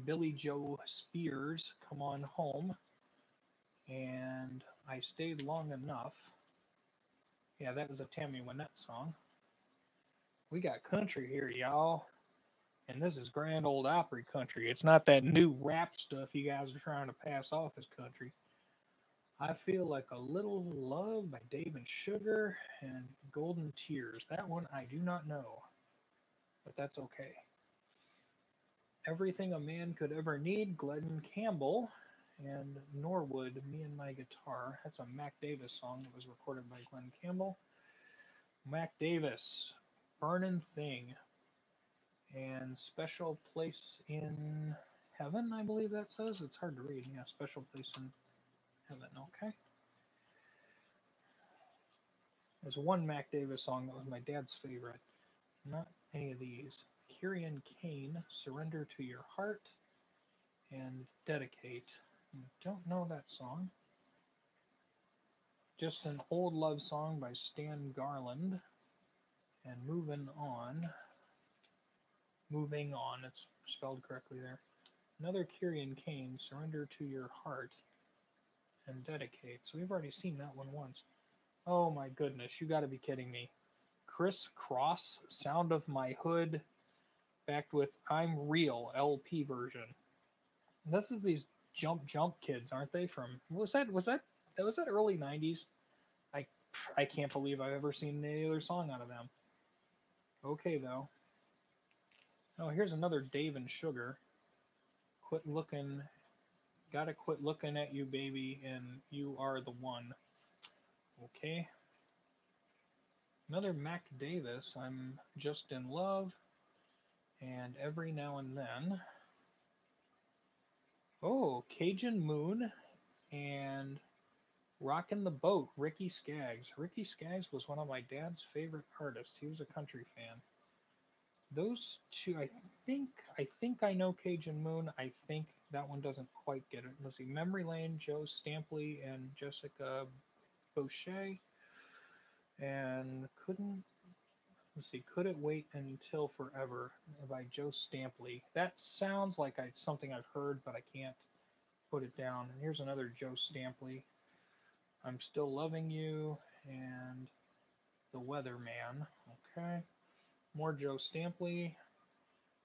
Billie Jo Spears, Come On Home. And I Stayed Long Enough. Yeah, that was a Tammy Wynette song. We got country here, y'all. And this is Grand old Opry country. It's not that new rap stuff you guys are trying to pass off as country. I Feel Like a Little Love by Dave and Sugar and Golden Tears. That one I do not know, but that's okay. Everything a Man Could Ever Need, Glen Campbell and Norwood, Me and My Guitar. That's a Mac Davis song that was recorded by Glen Campbell. Mac Davis, Burning Thing, and Special Place in Heaven, I believe that says. It's hard to read. Yeah, Special Place in Heaven, okay. There's one Mac Davis song that was my dad's favorite. Not any of these. Kieran Kane, Surrender to Your Heart, and Dedicate. Don't know that song. Just an old love song by Stan Garland. And moving on. Moving on, it's spelled correctly there. Another Kieran Kane, Surrender to Your Heart and Dedicate. So we've already seen that one once. Oh my goodness, you got to be kidding me. Kris Kross, Sound of My Hood, backed with I'm Real LP version. This is these Jump Jump kids, aren't they? From was that was that that was that early '90s? I I can't believe I've ever seen any other song out of them. Okay though. Oh, here's another Dave and Sugar. Quit looking Gotta quit looking at you, baby, and you are the one. Okay. Another Mac Davis. I'm just in love. And every now and then. Oh, Cajun Moon and Rockin' the Boat, Ricky Skaggs. Ricky Skaggs was one of my dad's favorite artists. He was a country fan. Those two, I think, I think I know Cajun Moon. I think that one doesn't quite get it. Let's see, Memory Lane, Joe Stampley, and Jessica Boucher. And couldn't let's see, could it wait until forever by Joe Stampley? That sounds like I, something I've heard, but I can't put it down. And here's another Joe Stampley. I'm still loving you and the Weatherman. Okay, more Joe Stampley.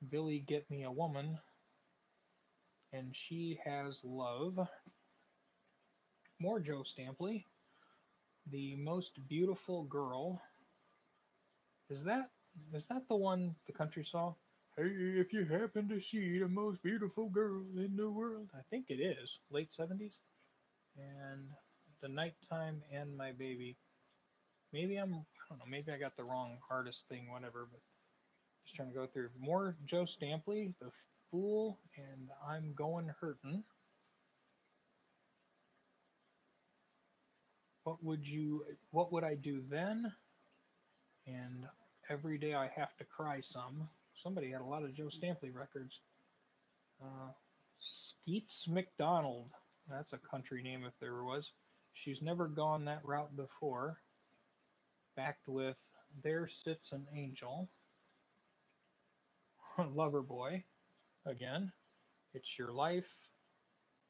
Billy, get me a woman, and she has love. More Joe Stampley the most beautiful girl. Is that is that the one the country saw? Hey, if you happen to see the most beautiful girl in the world, I think it is late seventies, and the nighttime and my baby. Maybe I'm I don't know. Maybe I got the wrong artist thing, whatever. But just trying to go through more Joe Stampley, the fool, and I'm going hurtin'. what would you what would I do then? And every day I have to cry some. Somebody had a lot of Joe Stampley records. Uh, Skeets McDonald. That's a country name if there was. She's never gone that route before. Backed with There Sits an Angel. [LAUGHS] Loverboy. Again. It's Your Life.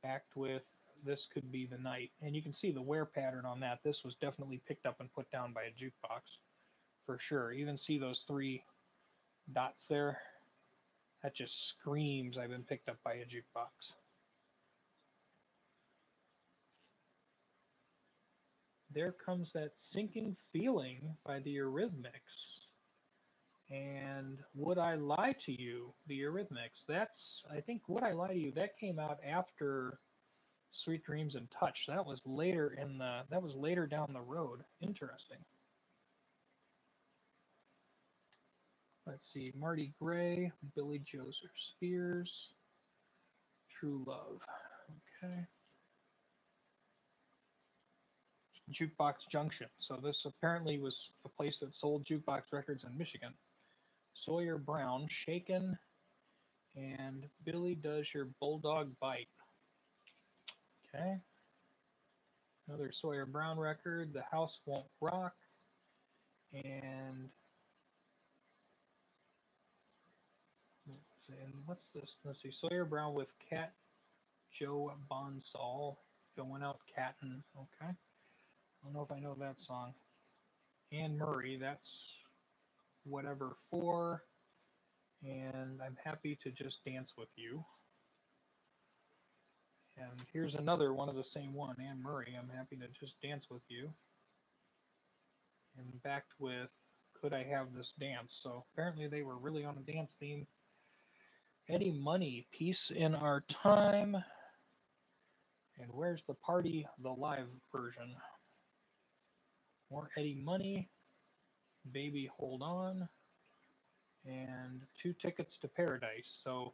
Backed with this could be the night. And you can see the wear pattern on that. This was definitely picked up and put down by a jukebox for sure. Even see those three dots there? That just screams I've been picked up by a jukebox. There comes that sinking feeling by the Eurythmics. And Would I Lie to You, the Eurythmics. That's, I think, Would I Lie to You, that came out after Sweet Dreams and Touch. That was later in the that was later down the road. Interesting. Let's see, Marty Gray, Billy Joseph Spears, True Love. Okay. Jukebox Junction. So this apparently was a place that sold jukebox records in Michigan. Sawyer Brown, Shaken, and Billy Does Your Bulldog Bite. Okay. Another Sawyer Brown record, The House Won't Rock. And and what's this? Let's see, Sawyer Brown with Cat Joe Bonsall going out catting. Okay. I don't know if I know that song. Anne Murray, that's whatever for. And I'm happy to just dance with you. And here's another one of the same one, Anne Murray. I'm happy to just dance with you. And backed with Could I Have This Dance? So apparently they were really on a dance theme. Eddie Money, Peace in Our Time. And Where's the Party? The live version. More Eddie Money. Baby Hold On. And Two Tickets to Paradise. So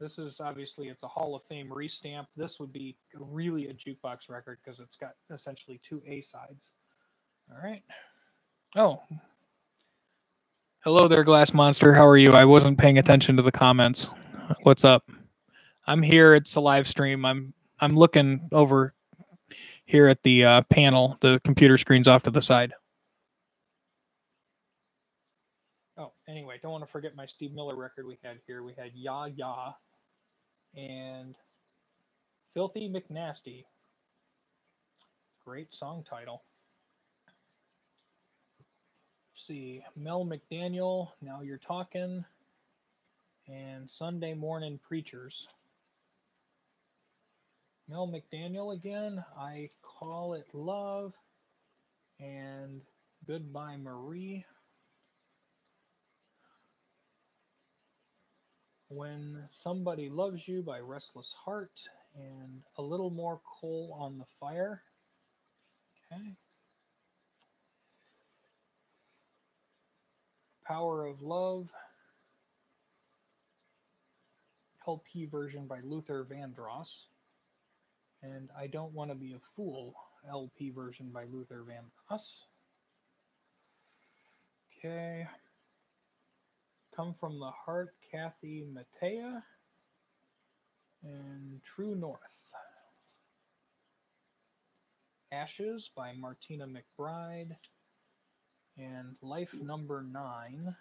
this is obviously it's a Hall of Fame restamp. This would be really a jukebox record because it's got essentially two A sides. All right. Oh. Hello there, Glass Monster. How are you? I wasn't paying attention to the comments. What's up? I'm here. It's a live stream. I'm I'm looking over here at the uh, panel. The computer screen's off to the side. Oh, anyway, don't want to forget my Steve Miller record we had here. We had Ya Ya and Filthy McNasty. Great song title. See, Mel McDaniel, Now You're Talking, and Sunday Morning Preachers. Mel McDaniel again, I Call It Love, and Goodbye Marie. When Somebody Loves You by Restless Heart and a little more coal on the fire. Okay. Power of Love. LP version by Luther Vandross. And I Don't Want to Be a Fool LP version by Luther Vandross. Okay. Come from the Heart, Kathy Mattea. And True North. Ashes by Martina McBride. And Life Number Nine.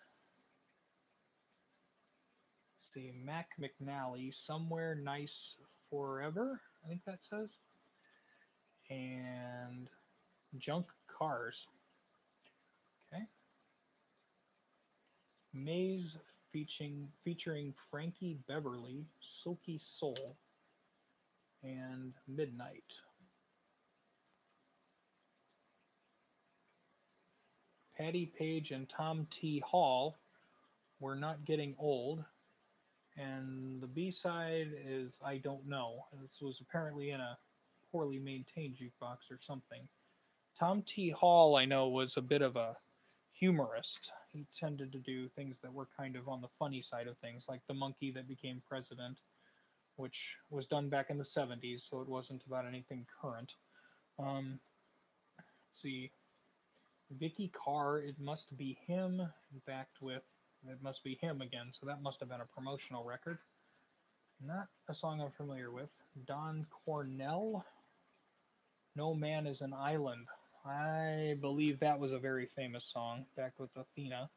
See, Mac McAnally, Somewhere Nice Forever, I think that says. And Junk Cars. Okay. Maze featuring featuring Frankie Beverly, Silky Soul, and Midnight. Patti Page and Tom T. Hall were not getting old. And the B side is I Don't Know. This was apparently in a poorly maintained jukebox or something. Tom T. Hall, I know, was a bit of a humorist. He tended to do things that were kind of on the funny side of things, like The Monkey That Became President, which was done back in the 70s, so it wasn't about anything current. Um, see. Vikki Carr, It Must Be Him, backed with It Must Be Him again, so that must have been a promotional record. Not a song I'm familiar with. Don Cornell, No Man is an Island. I believe that was a very famous song back with Athena.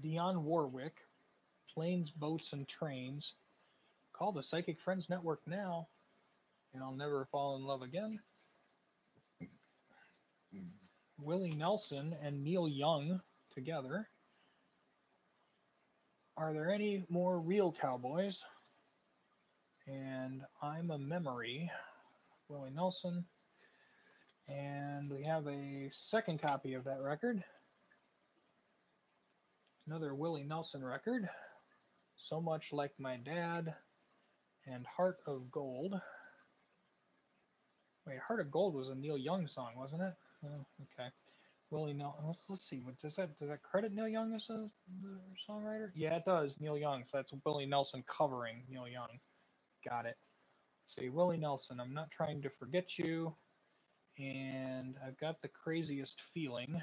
Dionne Warwick, Planes, Boats, and Trains. Call the Psychic Friends Network now, and I'll never fall in love again. Willie Nelson and Neil Young together. Are there any more real cowboys? And I'm a memory, Willie Nelson. And we have a second copy of that record. Another Willie Nelson record. So much like my dad. And Heart of Gold. Wait, Heart of Gold was a Neil Young song, wasn't it? Oh, okay. Willie Nelson. Let's, let's see. What does that does that credit Neil Young as a songwriter? Yeah, it does. Neil Young. So that's Willie Nelson covering Neil Young. Got it. See, Willie Nelson. I'm not trying to forget you, and I've got the craziest feeling.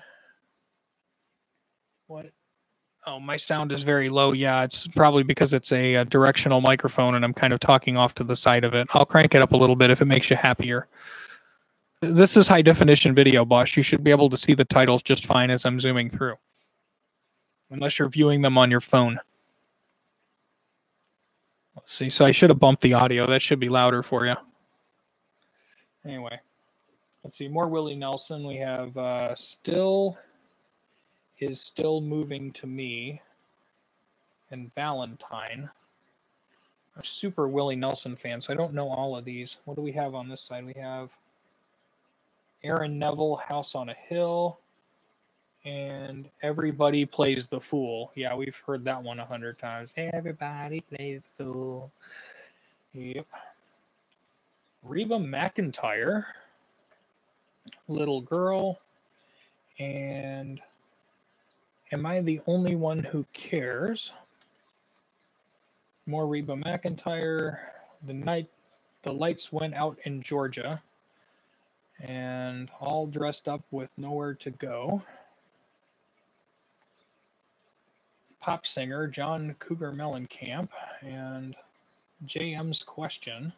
What? Oh, my sound is very low. Yeah, it's probably because it's a, a directional microphone, and I'm kind of talking off to the side of it. I'll crank it up a little bit if it makes you happier. This is high definition video, Bosch. You should be able to see the titles just fine as I'm zooming through. Unless you're viewing them on your phone. Let's see. So I should have bumped the audio. That should be louder for you. Anyway, let's see. More Willie Nelson. We have uh, Still is Still Moving to Me and Valentine. A super Willie Nelson fan, so I don't know all of these. What do we have on this side? We have Aaron Neville, House on a Hill, and Everybody Plays the Fool. Yeah, we've heard that one a hundred times. Everybody plays the fool. Yep. Reba McEntire, Little Girl, and Am I the Only One Who Cares? More Reba McEntire. The night the lights went out in Georgia and all dressed up with nowhere to go. Pop singer John Cougar Mellencamp and JM's question.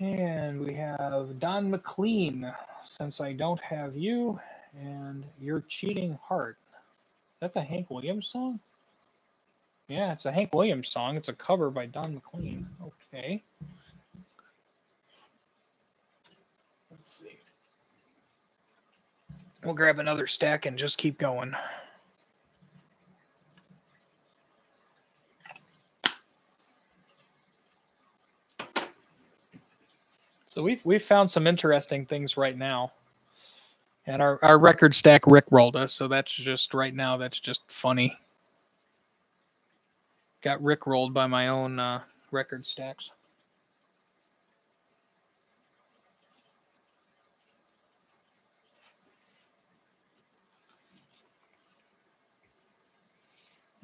And we have Don McLean, Since I Don't Have You, and Your Cheating Heart. That's a Hank Williams song? Yeah, it's a Hank Williams song. It's a cover by Don McLean. Okay. Let's see. We'll grab another stack and just keep going. So we've we've found some interesting things right now. And our, our record stack Rick rolled us, so that's just right now that's just funny. got Rick rolled by my own uh, record stacks.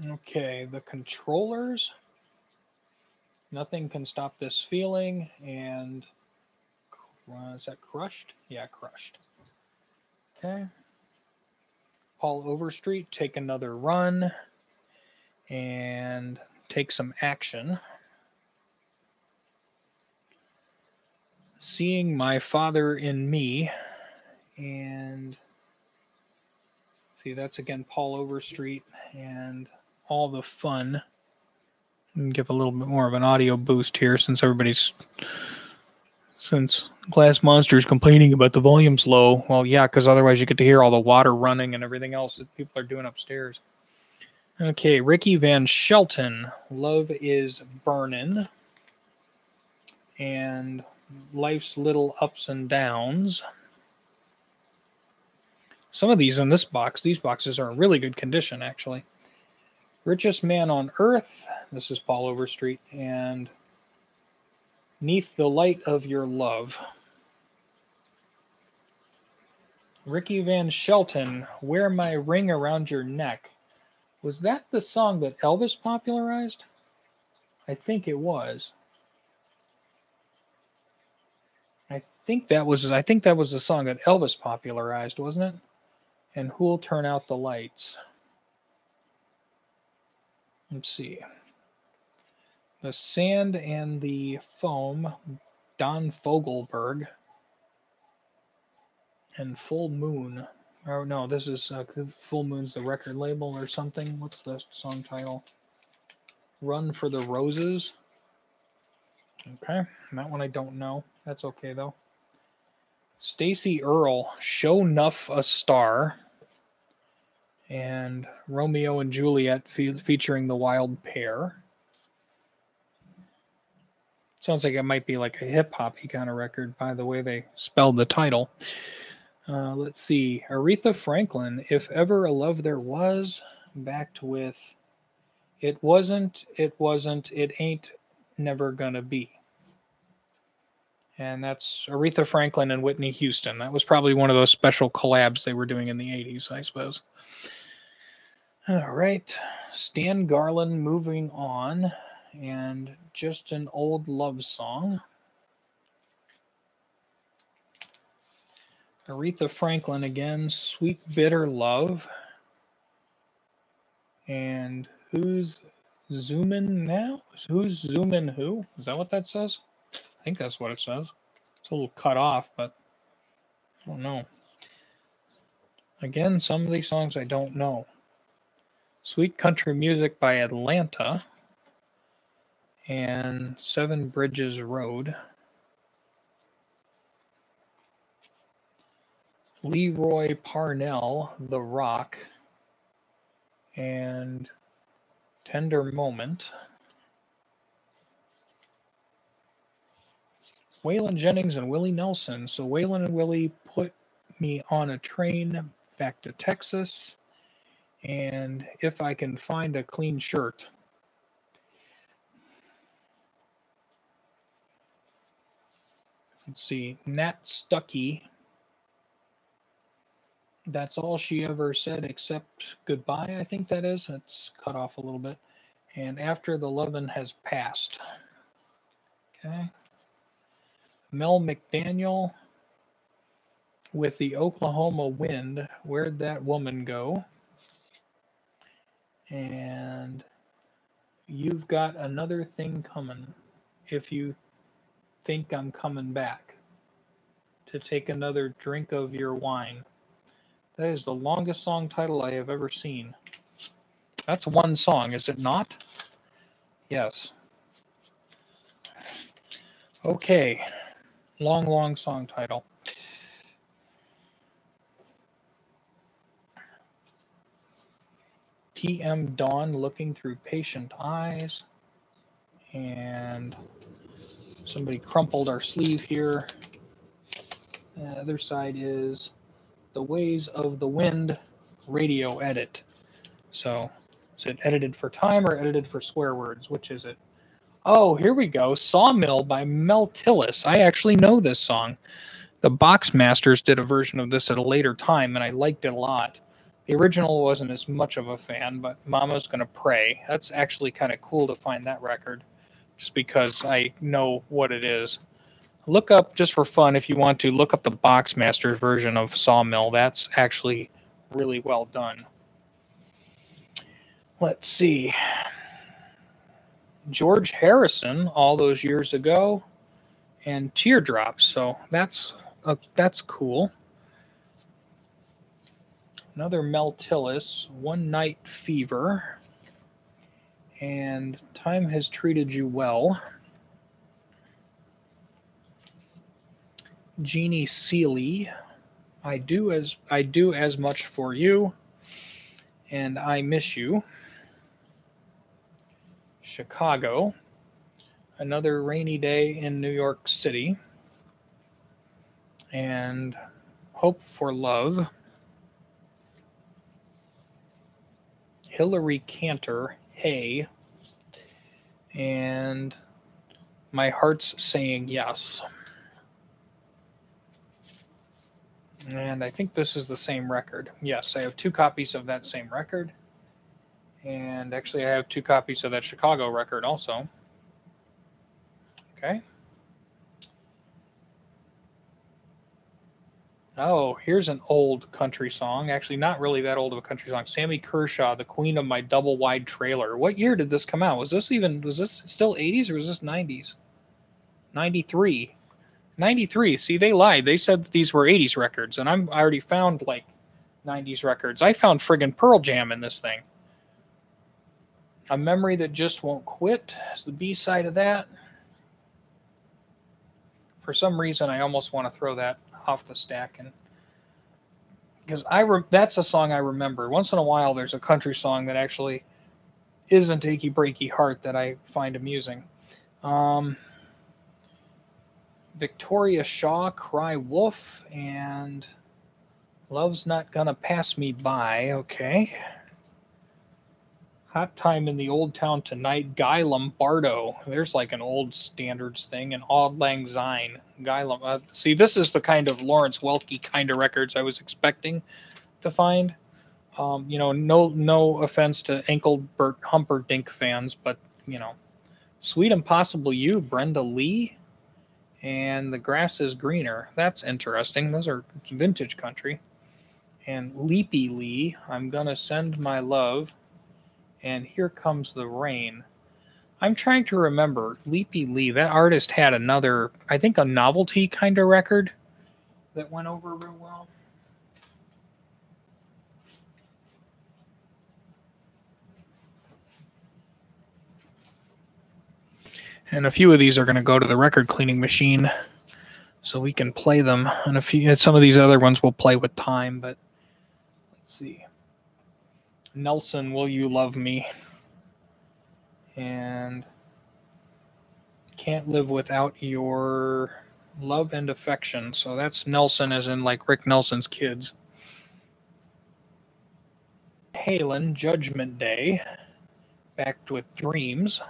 Okay, the controllers. Nothing can stop this feeling. And uh, is that crushed? Yeah, crushed. Okay. Paul Overstreet, take another run and take some action. Seeing my father in me. And see, that's again Paul Overstreet and all the fun. And give a little bit more of an audio boost here since everybody's since Glass Monster's complaining about the volume's low. Well, yeah, because otherwise you get to hear all the water running and everything else that people are doing upstairs. Okay, Ricky Van Shelton, Love is Burnin', and Life's Little Ups and Downs. Some of these in this box, these boxes are in really good condition, actually. Richest Man on Earth, this is Paul Overstreet, and Neath the Light of Your Love. Ricky Van Shelton, Wear My Ring Around Your Neck. Was that the song that Elvis popularized? I think it was. I think that was I think that was the song that Elvis popularized, wasn't it? And who'll turn out the lights? Let's see. The Sand and the Foam, Don Fogelberg. And Full Moon. Oh, no, this is uh, Full Moon's the record label or something. What's the song title? Run for the Roses. Okay, that one I don't know. That's okay though. Stacy Earle, Show Nuff a Star and Romeo and Juliet fe- featuring the Wild Pair. Sounds like it might be like a hip hoppy kind of record by the way they spelled the title. Uh, let's see. Aretha Franklin, If Ever a Love There Was, backed with It Wasn't, It Wasn't, It Ain't Never Gonna Be. And that's Aretha Franklin and Whitney Houston. That was probably one of those special collabs they were doing in the 80s, I suppose. All right. Stan Garland moving on and just an old love song. Aretha Franklin again, Sweet Bitter Love. And who's zooming now? Who's zooming who? Is that what that says? I think that's what it says. It's a little cut off, but I don't know. Again, some of these songs I don't know. Sweet Country Music by Atlanta and Seven Bridges Road. Lee Roy Parnell, The Rock, and Tender Moment. Waylon Jennings and Willie Nelson. So Waylon and Willie put me on a train back to Texas and if I can find a clean shirt. Let's see, Nat Stuckey. That's all she ever said except goodbye, I think that is. That's cut off a little bit. And after the lovin' has passed. Okay. Mel McDaniel with the Oklahoma wind. Where'd that woman go? and you've got another thing coming if you think I'm coming back to take another drink of your wine. That is the longest song title I have ever seen. That's one song, is it not? Yes. Okay. Long, long song title. PM Dawn looking through patient eyes. And somebody crumpled our sleeve here. The other side is the Ways of the Wind radio edit. So Is it edited for time or edited for swear words? Which is it? Oh, here we go. Sawmill by Mel Tillis. I actually know this song. The Boxmasters did a version of this at a later time, and I liked it a lot. The original wasn't as much of a fan, but Mama's Gonna Pray. That's actually kind of cool to find that record, just because I know what it is. Look up, just for fun, if you want to, look up the Boxmasters version of Sawmill. That's actually really well done. Let's see. George Harrison, all those years ago, and Teardrops. So that's uh, that's cool. Another Mel Tillis, One Night Fever, and Time Has Treated You Well. Jeannie Seely, I do as I do as much for you, and I miss you. Chicago, another rainy day in New York City, and Hope for Love. Hillary Cantor, Hey, and My Heart's Saying Yes. And I think this is the same record. Yes, I have two copies of that same record. And actually, I have two copies of that Chicago record also. Okay. Oh, here's an old country song. Actually, not really that old of a country song. Sammy Kershaw, "The Queen of My Double Wide Trailer." What year did this come out? Was this even was this still 80s or was this 90s? 93. 93. See, they lied. They said these were 80s records, and I'm I already found like 90s records. I found friggin' Pearl Jam in this thing. A memory that just won't quit is the B side of that. For some reason, I almost want to throw that off the stack and because I re- that's a song I remember. Once in a while, there's a country song that actually isn't achy breaky heart that I find amusing. Um, Victoria Shaw, Cry Wolf, and Love's Not Gonna Pass Me By. Okay. Hot Time in the Old Town Tonight, Guy Lombardo. There's like an old standards thing, and Auld Lang Syne. Guy Lom- uh, See, this is the kind of Lawrence Welky kind of records I was expecting to find. Um, you know, no no offense to Engelbert Humperdinck fans, but you know, Sweet Impossible You, Brenda Lee and the grass is greener. That's interesting. Those are vintage country. And Leapy Lee, I'm gonna send my love, and here comes the rain. I'm trying to remember Leapy Lee. That artist had another, I think, a novelty kind of record that went over real well. And a few of these are going to go to the record cleaning machine so we can play them. And a few, some of these other ones we'll play with time, but let's see. Nelson, Will You Love Me? And Can't Live Without Your Love and Affection. So that's Nelson, as in like Rick Nelson's kids. Halen, Judgment Day, backed with Dreams.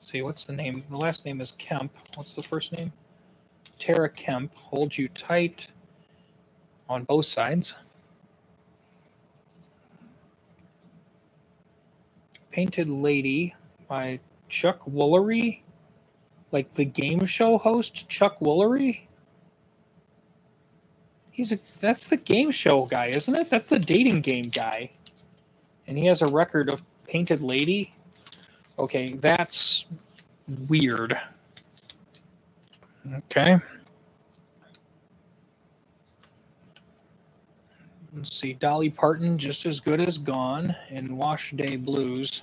see, what's the name? The last name is Kemp. What's the first name? Tara Kemp. Hold you tight on both sides. Painted Lady by Chuck Woolery. Like the game show host, Chuck Woolery. He's a that's the game show guy, isn't it? That's the dating game guy. And he has a record of Painted Lady. Okay, that's weird. Okay. Let's see, Dolly Parton, just as good as gone, and Wash Day Blues.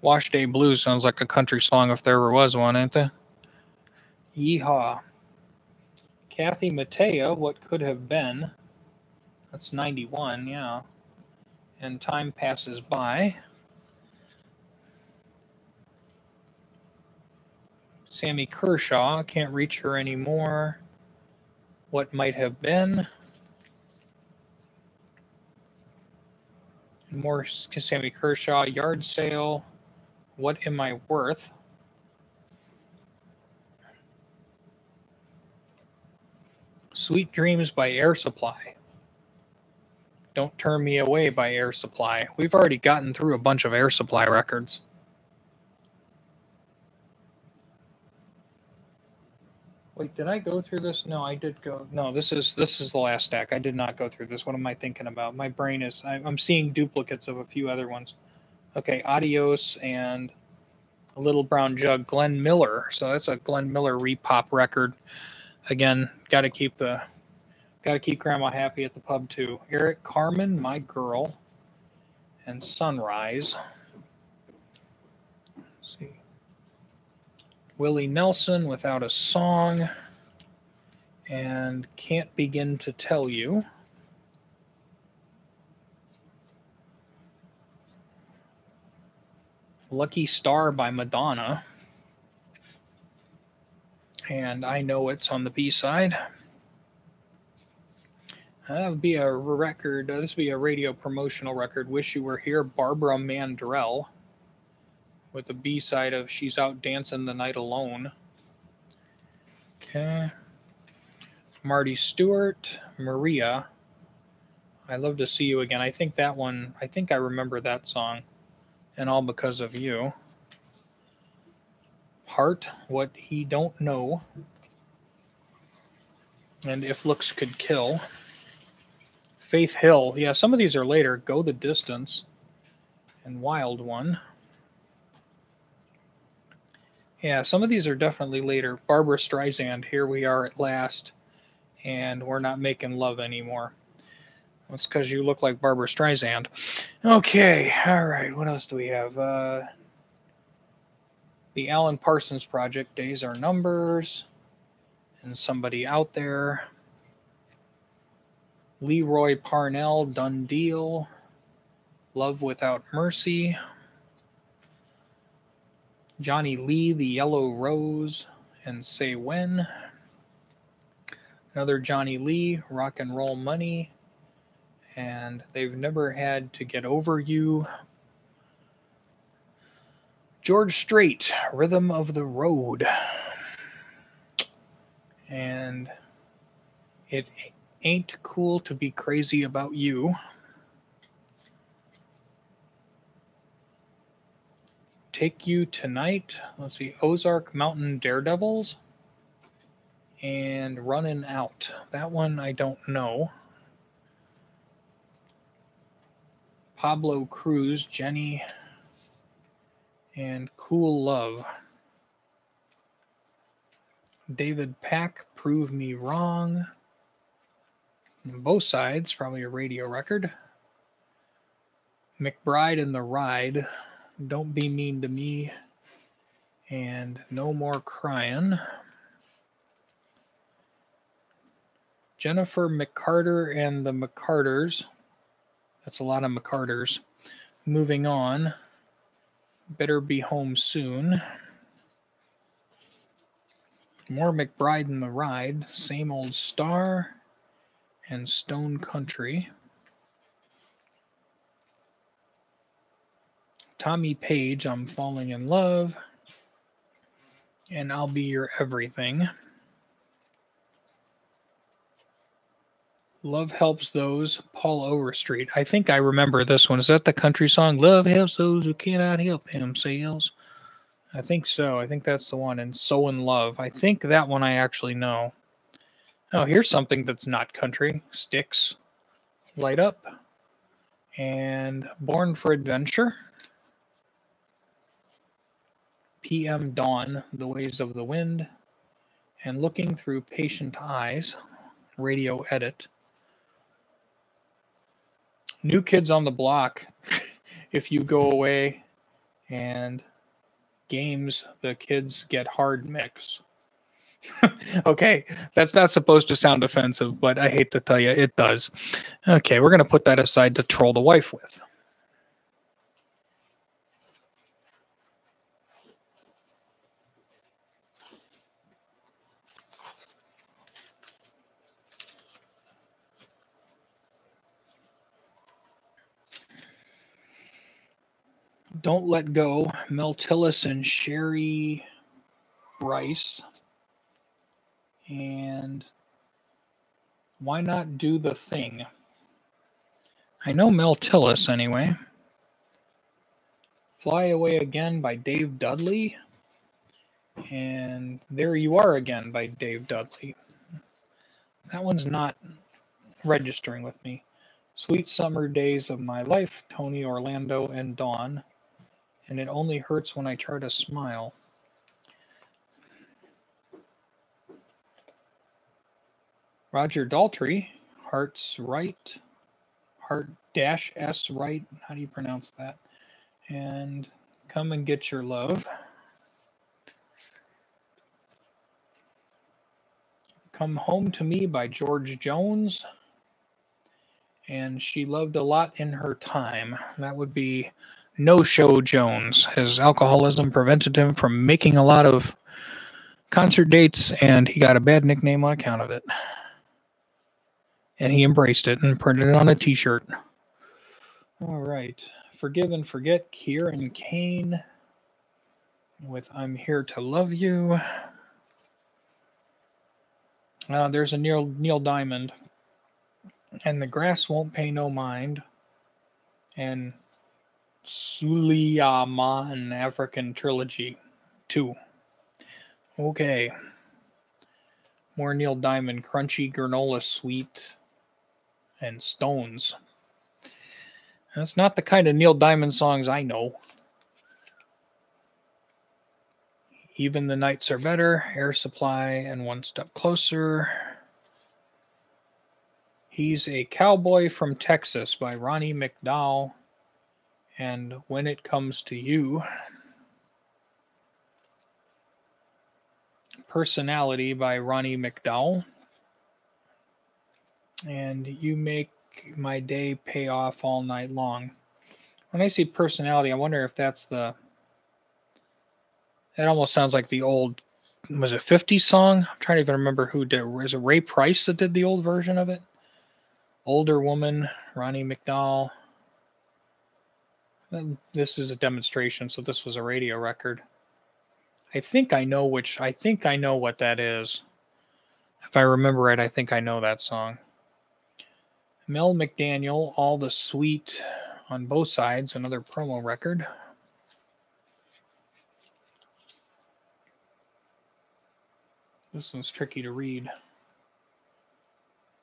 Wash Day Blues sounds like a country song if there ever was one, ain't there? Yeehaw. Kathy Mattea, What Could Have Been. That's 91, yeah. And Time Passes By. Sammy Kershaw, can't reach her anymore. What might have been. More Sammy Kershaw, yard sale. What am I worth? Sweet Dreams by Air Supply. Don't Turn Me Away by Air Supply. We've already gotten through a bunch of Air Supply records. Wait, did I go through this? No, I did go. No, this is this is the last stack. I did not go through this. What am I thinking about? My brain is. I'm seeing duplicates of a few other ones. Okay, Adios and a Little Brown Jug, Glenn Miller. So that's a Glenn Miller repop record. Again, got to keep the got to keep Grandma happy at the pub too. Eric Carmen, My Girl, and Sunrise. Willie Nelson without a song and can't begin to tell you. Lucky Star by Madonna. And I know it's on the B side. That would be a record. Uh, this would be a radio promotional record. Wish You Were Here. Barbara Mandrell with the B side of She's Out Dancing the Night Alone. Okay. Marty Stuart, Maria. I love to see you again. I think that one, I think I remember that song. And all because of you. Heart, what he don't know. And if looks could kill. Faith Hill. Yeah, some of these are later. Go the distance. And Wild One. Yeah, some of these are definitely later. Barbara Streisand, here we are at last, and we're not making love anymore. That's because you look like Barbara Streisand. Okay, all right. What else do we have? Uh, the Alan Parsons Project, Days Are Numbers, and somebody out there. Lee Roy Parnell, Done Deal, Love Without Mercy. Johnny Lee, The Yellow Rose, and Say When. Another Johnny Lee, Rock and Roll Money, and They've Never Had to Get Over You. George Strait, Rhythm of the Road. And It Ain't Cool to Be Crazy About You. Take you tonight. Let's see, Ozark Mountain Daredevils and Running Out. That one I don't know. Pablo Cruise, Jenny, and Cool Love. David Pack, Prove Me Wrong. Both sides, probably a radio record. McBride and the Ride, don't Be Mean to Me, and No More Crying. Jennifer McCarter and the McCarters. That's a lot of McCarters. Moving on. Better Be Home Soon. More McBride in the Ride. Same Old Star. And Stone Country. Tommy Page, I'm Falling in Love, and I'll Be Your Everything. Love Helps Those, Paul Overstreet. I think I remember this one. Is that the country song? Love helps those who cannot help themselves. I think so. I think that's the one. And So in Love. I think that one I actually know. Oh, here's something that's not country. Styx, Light Up, and Born for Adventure. PM Dawn, The Ways of the Wind, and Looking Through Patient Eyes, radio edit. New Kids on the Block, [LAUGHS] if you go away, and games, the kids get hard mix. [LAUGHS] okay, that's not supposed to sound offensive, but I hate to tell you, it does. Okay, we're going to put that aside to troll the wife with. Don't Let Go, Mel Tillis and Sherry Bryce. And Why Not Do the Thing? I know Mel Tillis anyway. Fly Away Again by Dave Dudley. And There You Are Again by Dave Dudley. That one's not registering with me. Sweet Summer Days of My Life, Tony Orlando and Dawn and it only hurts when I try to smile. Roger Daltrey, Hearts Right, Heart Dash S Right. How do you pronounce that? And Come and Get Your Love. Come Home to Me by George Jones. And She Loved a Lot in Her Time. That would be no Show Jones. His alcoholism prevented him from making a lot of concert dates, and he got a bad nickname on account of it. And he embraced it and printed it on a t shirt. All right. Forgive and Forget, Kieran Kane with I'm Here to Love You. Uh, there's a Neil, Neil Diamond. And The Grass Won't Pay No Mind. And Soolaimon African Trilogy 2. Okay. More Neil Diamond, Crunchy Granola Suite, and Stones. That's not the kind of Neil Diamond songs I know. Even the Nights Are Better, Air Supply, and One Step Closer. He's a Cowboy from Texas by Ronnie McDowell. And when it comes to you, Personality by Ronnie McDowell. And you make my day pay off all night long. When I see personality, I wonder if that's the. It almost sounds like the old. Was it 50 song? I'm trying to even remember who did. Was it Ray Price that did the old version of it? Older woman, Ronnie McDowell. This is a demonstration, so this was a radio record. I think I know which, I think I know what that is. If I remember right, I think I know that song. Mel McDaniel, All the Sweet on both sides, another promo record. This one's tricky to read.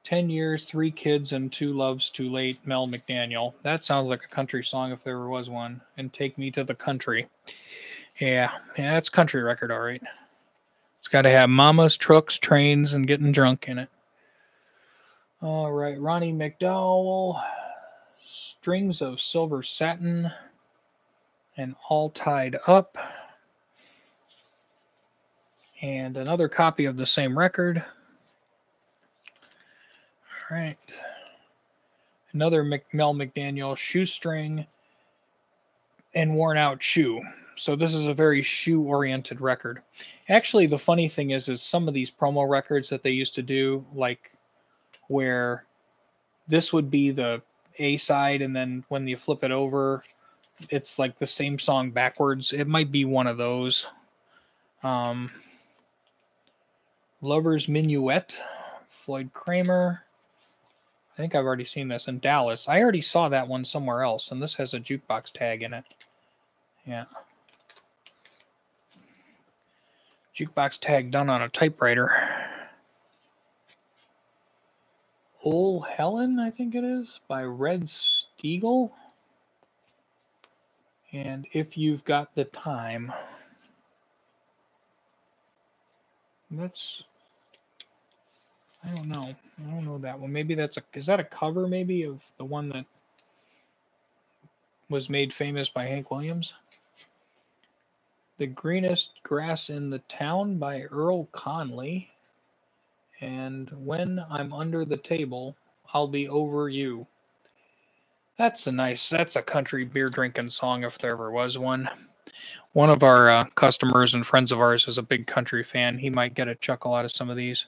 10 years, three kids, and two loves too late, Mel McDaniel. That sounds like a country song if there was one. And Take Me to the Country. Yeah, yeah, that's country record, all right. It's got to have mamas, trucks, trains, and getting drunk in it. All right, Ronnie McDowell, Strings of Silver Satin, and All Tied Up. And another copy of the same record right. Another Mel McDaniel shoestring and worn out shoe. So this is a very shoe oriented record. Actually, the funny thing is, is some of these promo records that they used to do, like where this would be the A side, and then when you flip it over, it's like the same song backwards. It might be one of those. Um, Lover's Minuet, Floyd Cramer. I think I've already seen this in Dallas. I already saw that one somewhere else, and this has a jukebox tag in it. Yeah. Jukebox tag done on a typewriter. Ol Helen, I think it is, by Red Steagall. And if you've got the time, that's I don't know. I don't know that one. Maybe that's a is that a cover maybe of the one that was made famous by Hank Williams? The Greenest Grass in the Town by Earl Conley. And When I'm Under the Table, I'll Be Over You. That's a nice, that's a country beer drinking song if there ever was one. One of our uh, customers and friends of ours is a big country fan. He might get a chuckle out of some of these.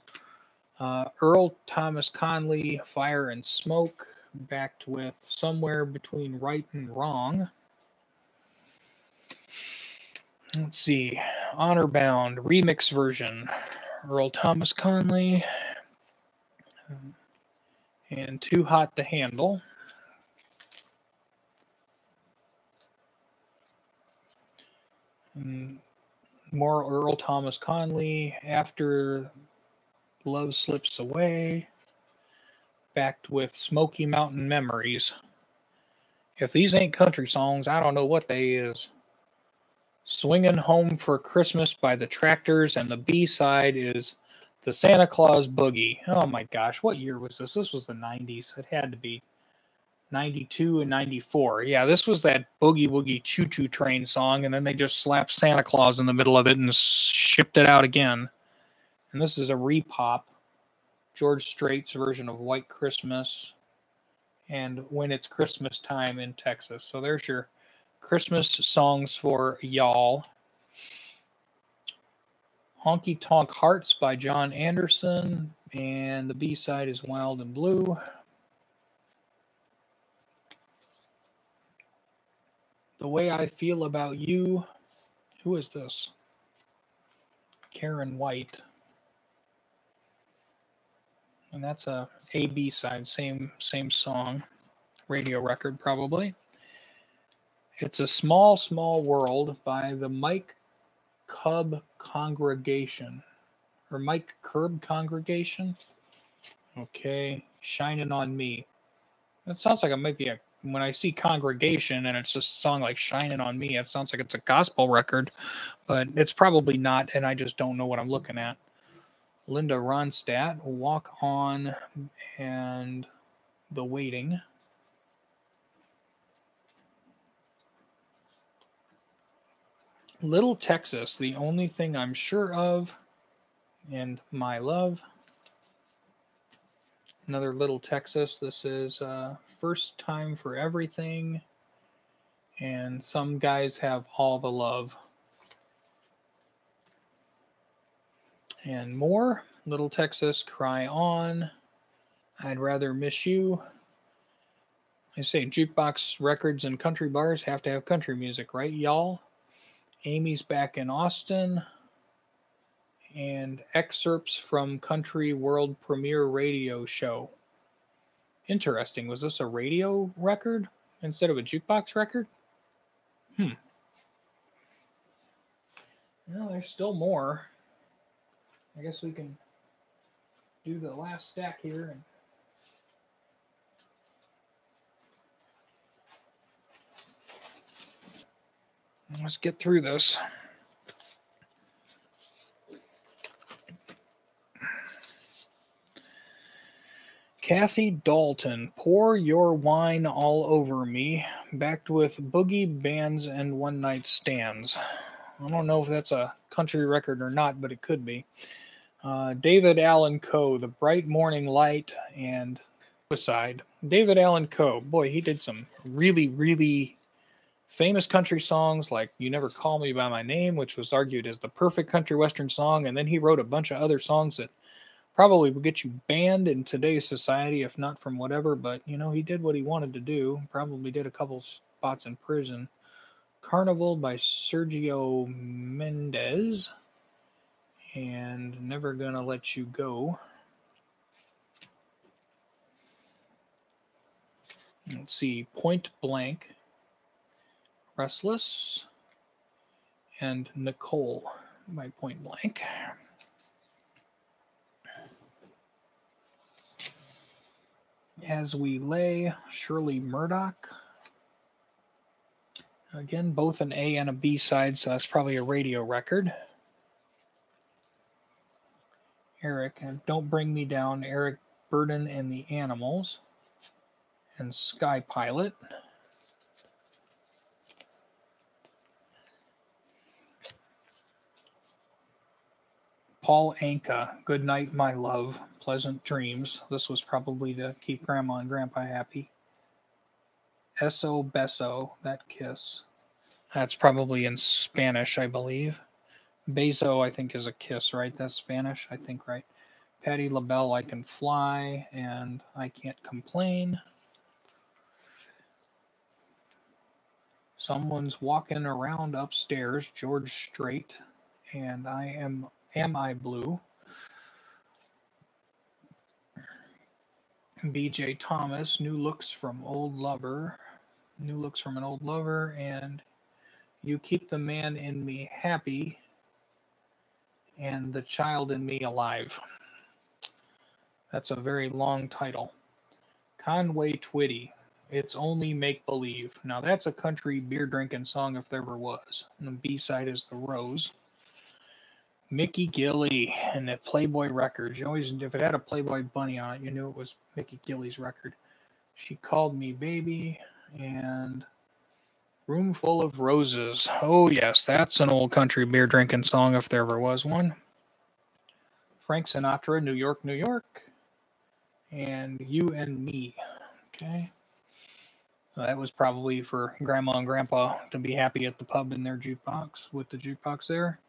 Uh, Earl Thomas Conley, Fire and Smoke, backed with Somewhere Between Right and Wrong. Let's see. Honor Bound remix version. Earl Thomas Conley. And Too Hot to Handle. And more Earl Thomas Conley after Love Slips Away. Backed with Smoky Mountain Memories. If these ain't country songs, I don't know what they is. Swinging Home for Christmas by the Tractors, and the B side is The Santa Claus Boogie. Oh my gosh, what year was this? This was the 90s. It had to be 92 and 94. Yeah, this was that Boogie Woogie Choo Choo Train song, and then they just slapped Santa Claus in the middle of it and shipped it out again. And this is a repop. George Strait's version of White Christmas and When It's Christmas Time in Texas. So there's your Christmas songs for y'all. Honky Tonk Hearts by John Anderson, and the B side is Wild and Blue. The Way I Feel About You. Who is this? Karyn White and that's a A B side, same same song, radio record probably. It's a small small world by the Mike Cub Congregation or Mike Curb Congregation. Okay, shining on me. That sounds like it might be a when I see congregation and it's just a song like shining on me, it sounds like it's a gospel record, but it's probably not, and I just don't know what I'm looking at. Linda Ronstadt, Walk On and The Waiting. Little Texas, the only thing I'm sure of, and My Love. Another Little Texas. This is uh, First Time for Everything. And some guys have All the Love. And more. Little Texas, Cry On. I'd Rather Miss You. I say jukebox records and country bars have to have country music, right, y'all? Amy's back in Austin. And excerpts from Country World Premiere Radio Show. Interesting. Was this a radio record instead of a jukebox record? Hmm. Well, there's still more. I guess we can do the last stack here and let's get through this. Kathy Dalton, pour your wine all over me, backed with boogie bands and one night stands. I don't know if that's a country record or not, but it could be. Uh, David Allan Coe, The Bright Morning Light, and Suicide. David Allan Coe, boy, he did some really, really famous country songs like You Never Call Me By My Name, which was argued as the perfect country western song. And then he wrote a bunch of other songs that probably would get you banned in today's society, if not from whatever. But, you know, he did what he wanted to do. Probably did a couple spots in prison. Carnival by Sergio Mendes and Never Gonna Let You Go. Let's see, Point Blank, Restless, and Nicole by Point Blank. As We Lay, Shirley Murdock. Again, both an A and a B side, so that's probably a radio record. Eric and Don't Bring Me Down, Eric Burdon and the Animals, and Sky Pilot. Paul Anka, Good Night, My Love, Pleasant Dreams. This was probably to keep Grandma and Grandpa happy. Eso Beso, That Kiss. That's probably in Spanish, I believe. Beso, I think, is a kiss, right? That's Spanish, I think, right? Patti LaBelle, I Can Fly, and I Can't Complain. Someone's walking around upstairs, George Strait, and I am Am I Blue? BJ Thomas, New Looks from Old Lover, New Looks from an Old Lover, and You Keep the Man in Me Happy, and The Child in Me Alive. That's a very long title. Conway Twitty, It's Only Make Believe. Now, that's a country beer drinking song if there ever was. And the B side is The Rose. Mickey Gilley and the Playboy records. You always, if it had a Playboy bunny on it, you knew it was Mickey Gilley's record. She called me baby and Room Full of Roses. Oh, yes, that's an old country beer drinking song if there ever was one. Frank Sinatra, New York, New York. And You and Me. Okay. That was probably for grandma and grandpa to be happy at the pub in their jukebox with the jukebox there.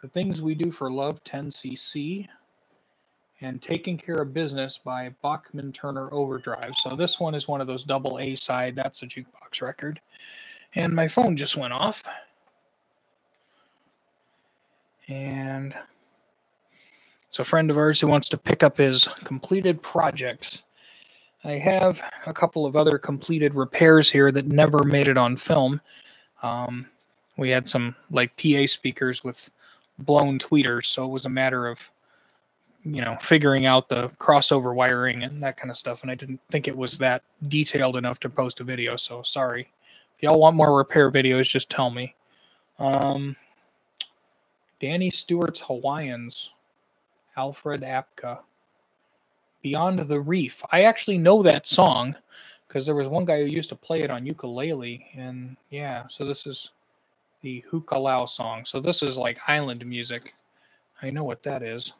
The Things We Do for Love 10cc and Taking Care of Business by Bachman Turner Overdrive. So this one is one of those double A side. That's a jukebox record. And my phone just went off. And it's a friend of ours who wants to pick up his completed projects. I have a couple of other completed repairs here that never made it on film. Um, we had some like PA speakers with blown tweeters, so it was a matter of you know figuring out the crossover wiring and that kind of stuff. And I didn't think it was that detailed enough to post a video, so sorry. If y'all want more repair videos, just tell me. Um, Danny Stewart's Hawaiians, Alfred Apaka. Beyond the Reef. I actually know that song because there was one guy who used to play it on ukulele, and yeah, so this is the Hukilau song. So this is like island music. I know what that is.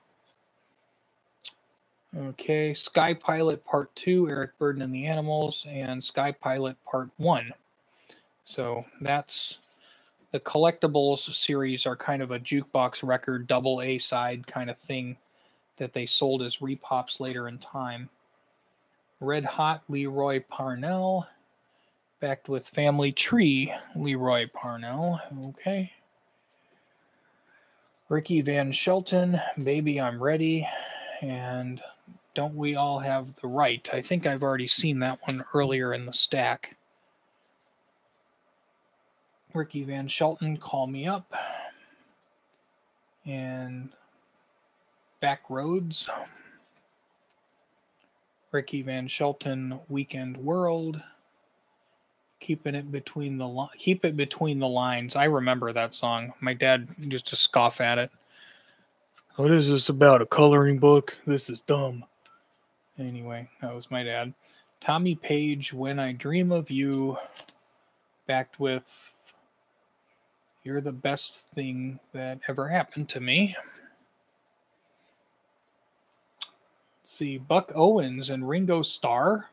Okay, Sky Pilot Part 2, Eric Burdon and the Animals, and Sky Pilot Part 1. So that's the collectibles series are kind of a jukebox record, double A side kind of thing that they sold as repops later in time. Red Hot Lee Roy Parnell, Backed with Family Tree, Lee Roy Parnell. Okay. Ricky Van Shelton, Baby I'm Ready, and Don't We All Have the Right? I think I've already seen that one earlier in the stack. Ricky Van Shelton, Call Me Up, and Back Roads. Ricky Van Shelton, Weekend World keeping it between the li- keep it between the lines. I remember that song. My dad used to scoff at it. What is this about? A coloring book? This is dumb. Anyway, that was my dad. Tommy Page, When I Dream of You, backed with You're the best thing that ever happened to me. Let's see, Buck Owens and Ringo Starr,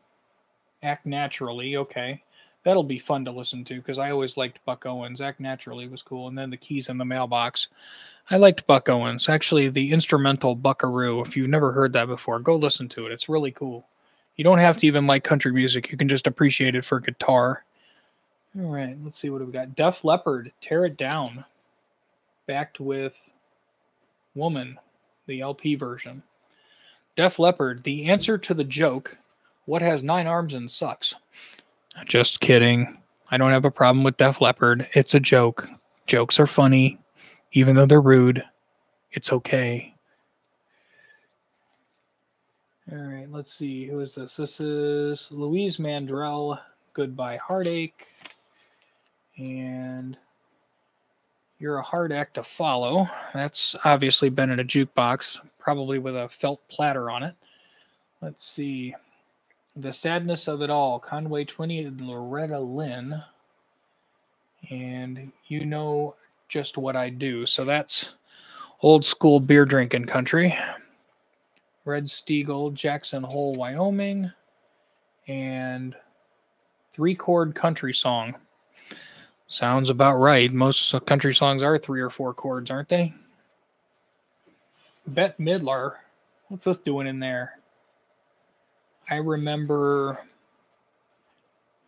Act Naturally, okay that'll be fun to listen to because I always liked Buck Owens. Act Naturally was cool. And then the keys in the mailbox. I liked Buck Owens. Actually, the instrumental Buckaroo, if you've never heard that before, go listen to it. It's really cool. You don't have to even like country music, you can just appreciate it for guitar. All right, let's see what we've got. Def Leppard, Tear It Down. Backed with Woman, the LP version. Def Leppard, the answer to the joke, What has nine arms and sucks? Just kidding. I don't have a problem with Def Leppard. It's a joke. Jokes are funny, even though they're rude. It's okay. All right, let's see. Who is this? This is Louise Mandrell, Goodbye Heartache. And You're a Hard Act to Follow. That's obviously been in a jukebox, probably with a felt platter on it. Let's see. The Sadness of It All, Conway Twitty and Loretta Lynn. And you know just what I do. So that's old school beer drinking country. Red Steagall, Jackson Hole, Wyoming. And three chord country song. Sounds about right. Most country songs are three or four chords, aren't they? Bette Midler. What's this doing in there? I remember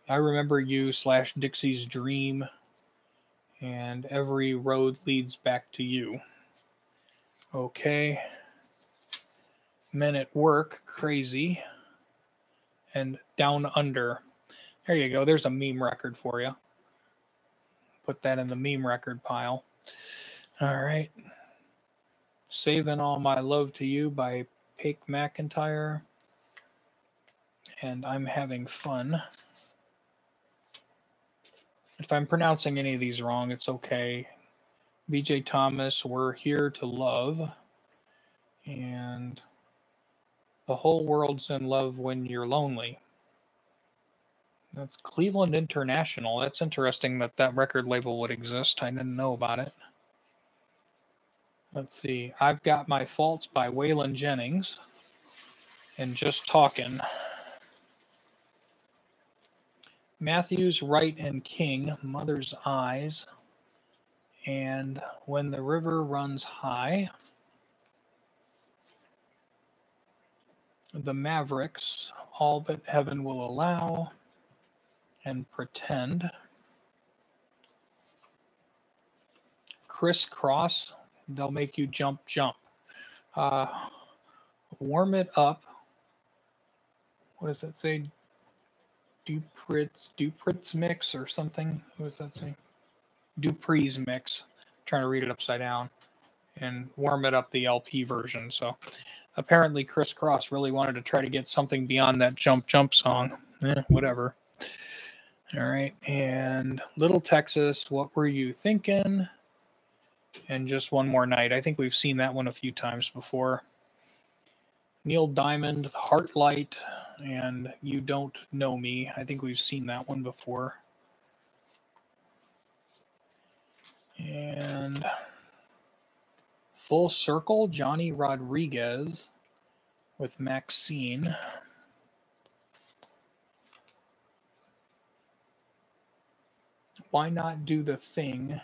I remember you slash Dixie's Dream And every road leads back to you. Okay. Men at work, crazy. And down under. There you go. There's a meme record for you. Put that in the meme record pile. All right. Saving All My Love to You by Pake McEntire. And I'm having fun. If I'm pronouncing any of these wrong, it's okay. BJ Thomas, We're Here to Love. And The Whole World's in Love When You're Lonely. That's Cleveland International. That's interesting that that record label would exist. I didn't know about it. Let's see. I've got my faults by Waylon Jennings. And just talking. Matthews, Wright, and King, Mother's Eyes. And When the River Runs High. The Mavericks, All That Heaven Will Allow and pretend. Kris Kross, they'll make you jump, jump. Uh, warm it up. What does that say? Dupritz, Dupritz mix or something. What does that say? Dupri's mix. I'm trying to read it upside down and warm it up the LP version. So apparently Kris Kross really wanted to try to get something beyond that jump jump song. Eh, whatever. All right. And Little Texas, what were you thinking? And just one more night. I think we've seen that one a few times before. Neil Diamond, Heartlight, and You Don't Know Me. I think we've seen that one before. And Full Circle, Johnny Rodriguez with Maxine. Why not do the thing,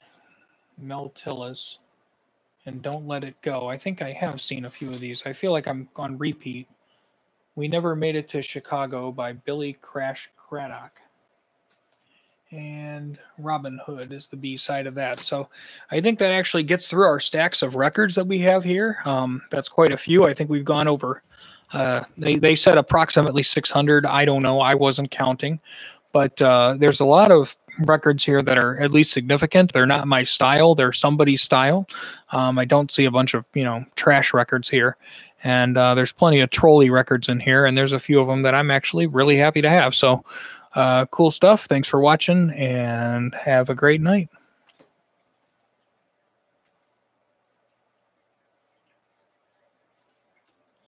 Mel Tillis, and don't let it go? I think I have seen a few of these. I feel like I'm on repeat. We Never Made It to Chicago by Billy Crash Craddock. And Robin Hood is the B side of that. So I think that actually gets through our stacks of records that we have here. Um, that's quite a few. I think we've gone over. Uh, they, they said approximately 600. I don't know. I wasn't counting. But uh, there's a lot of records here that are at least significant. They're not my style; they're somebody's style. Um, I don't see a bunch of you know trash records here, and uh, there's plenty of trolley records in here, and there's a few of them that I'm actually really happy to have. So, uh, cool stuff. Thanks for watching, and have a great night.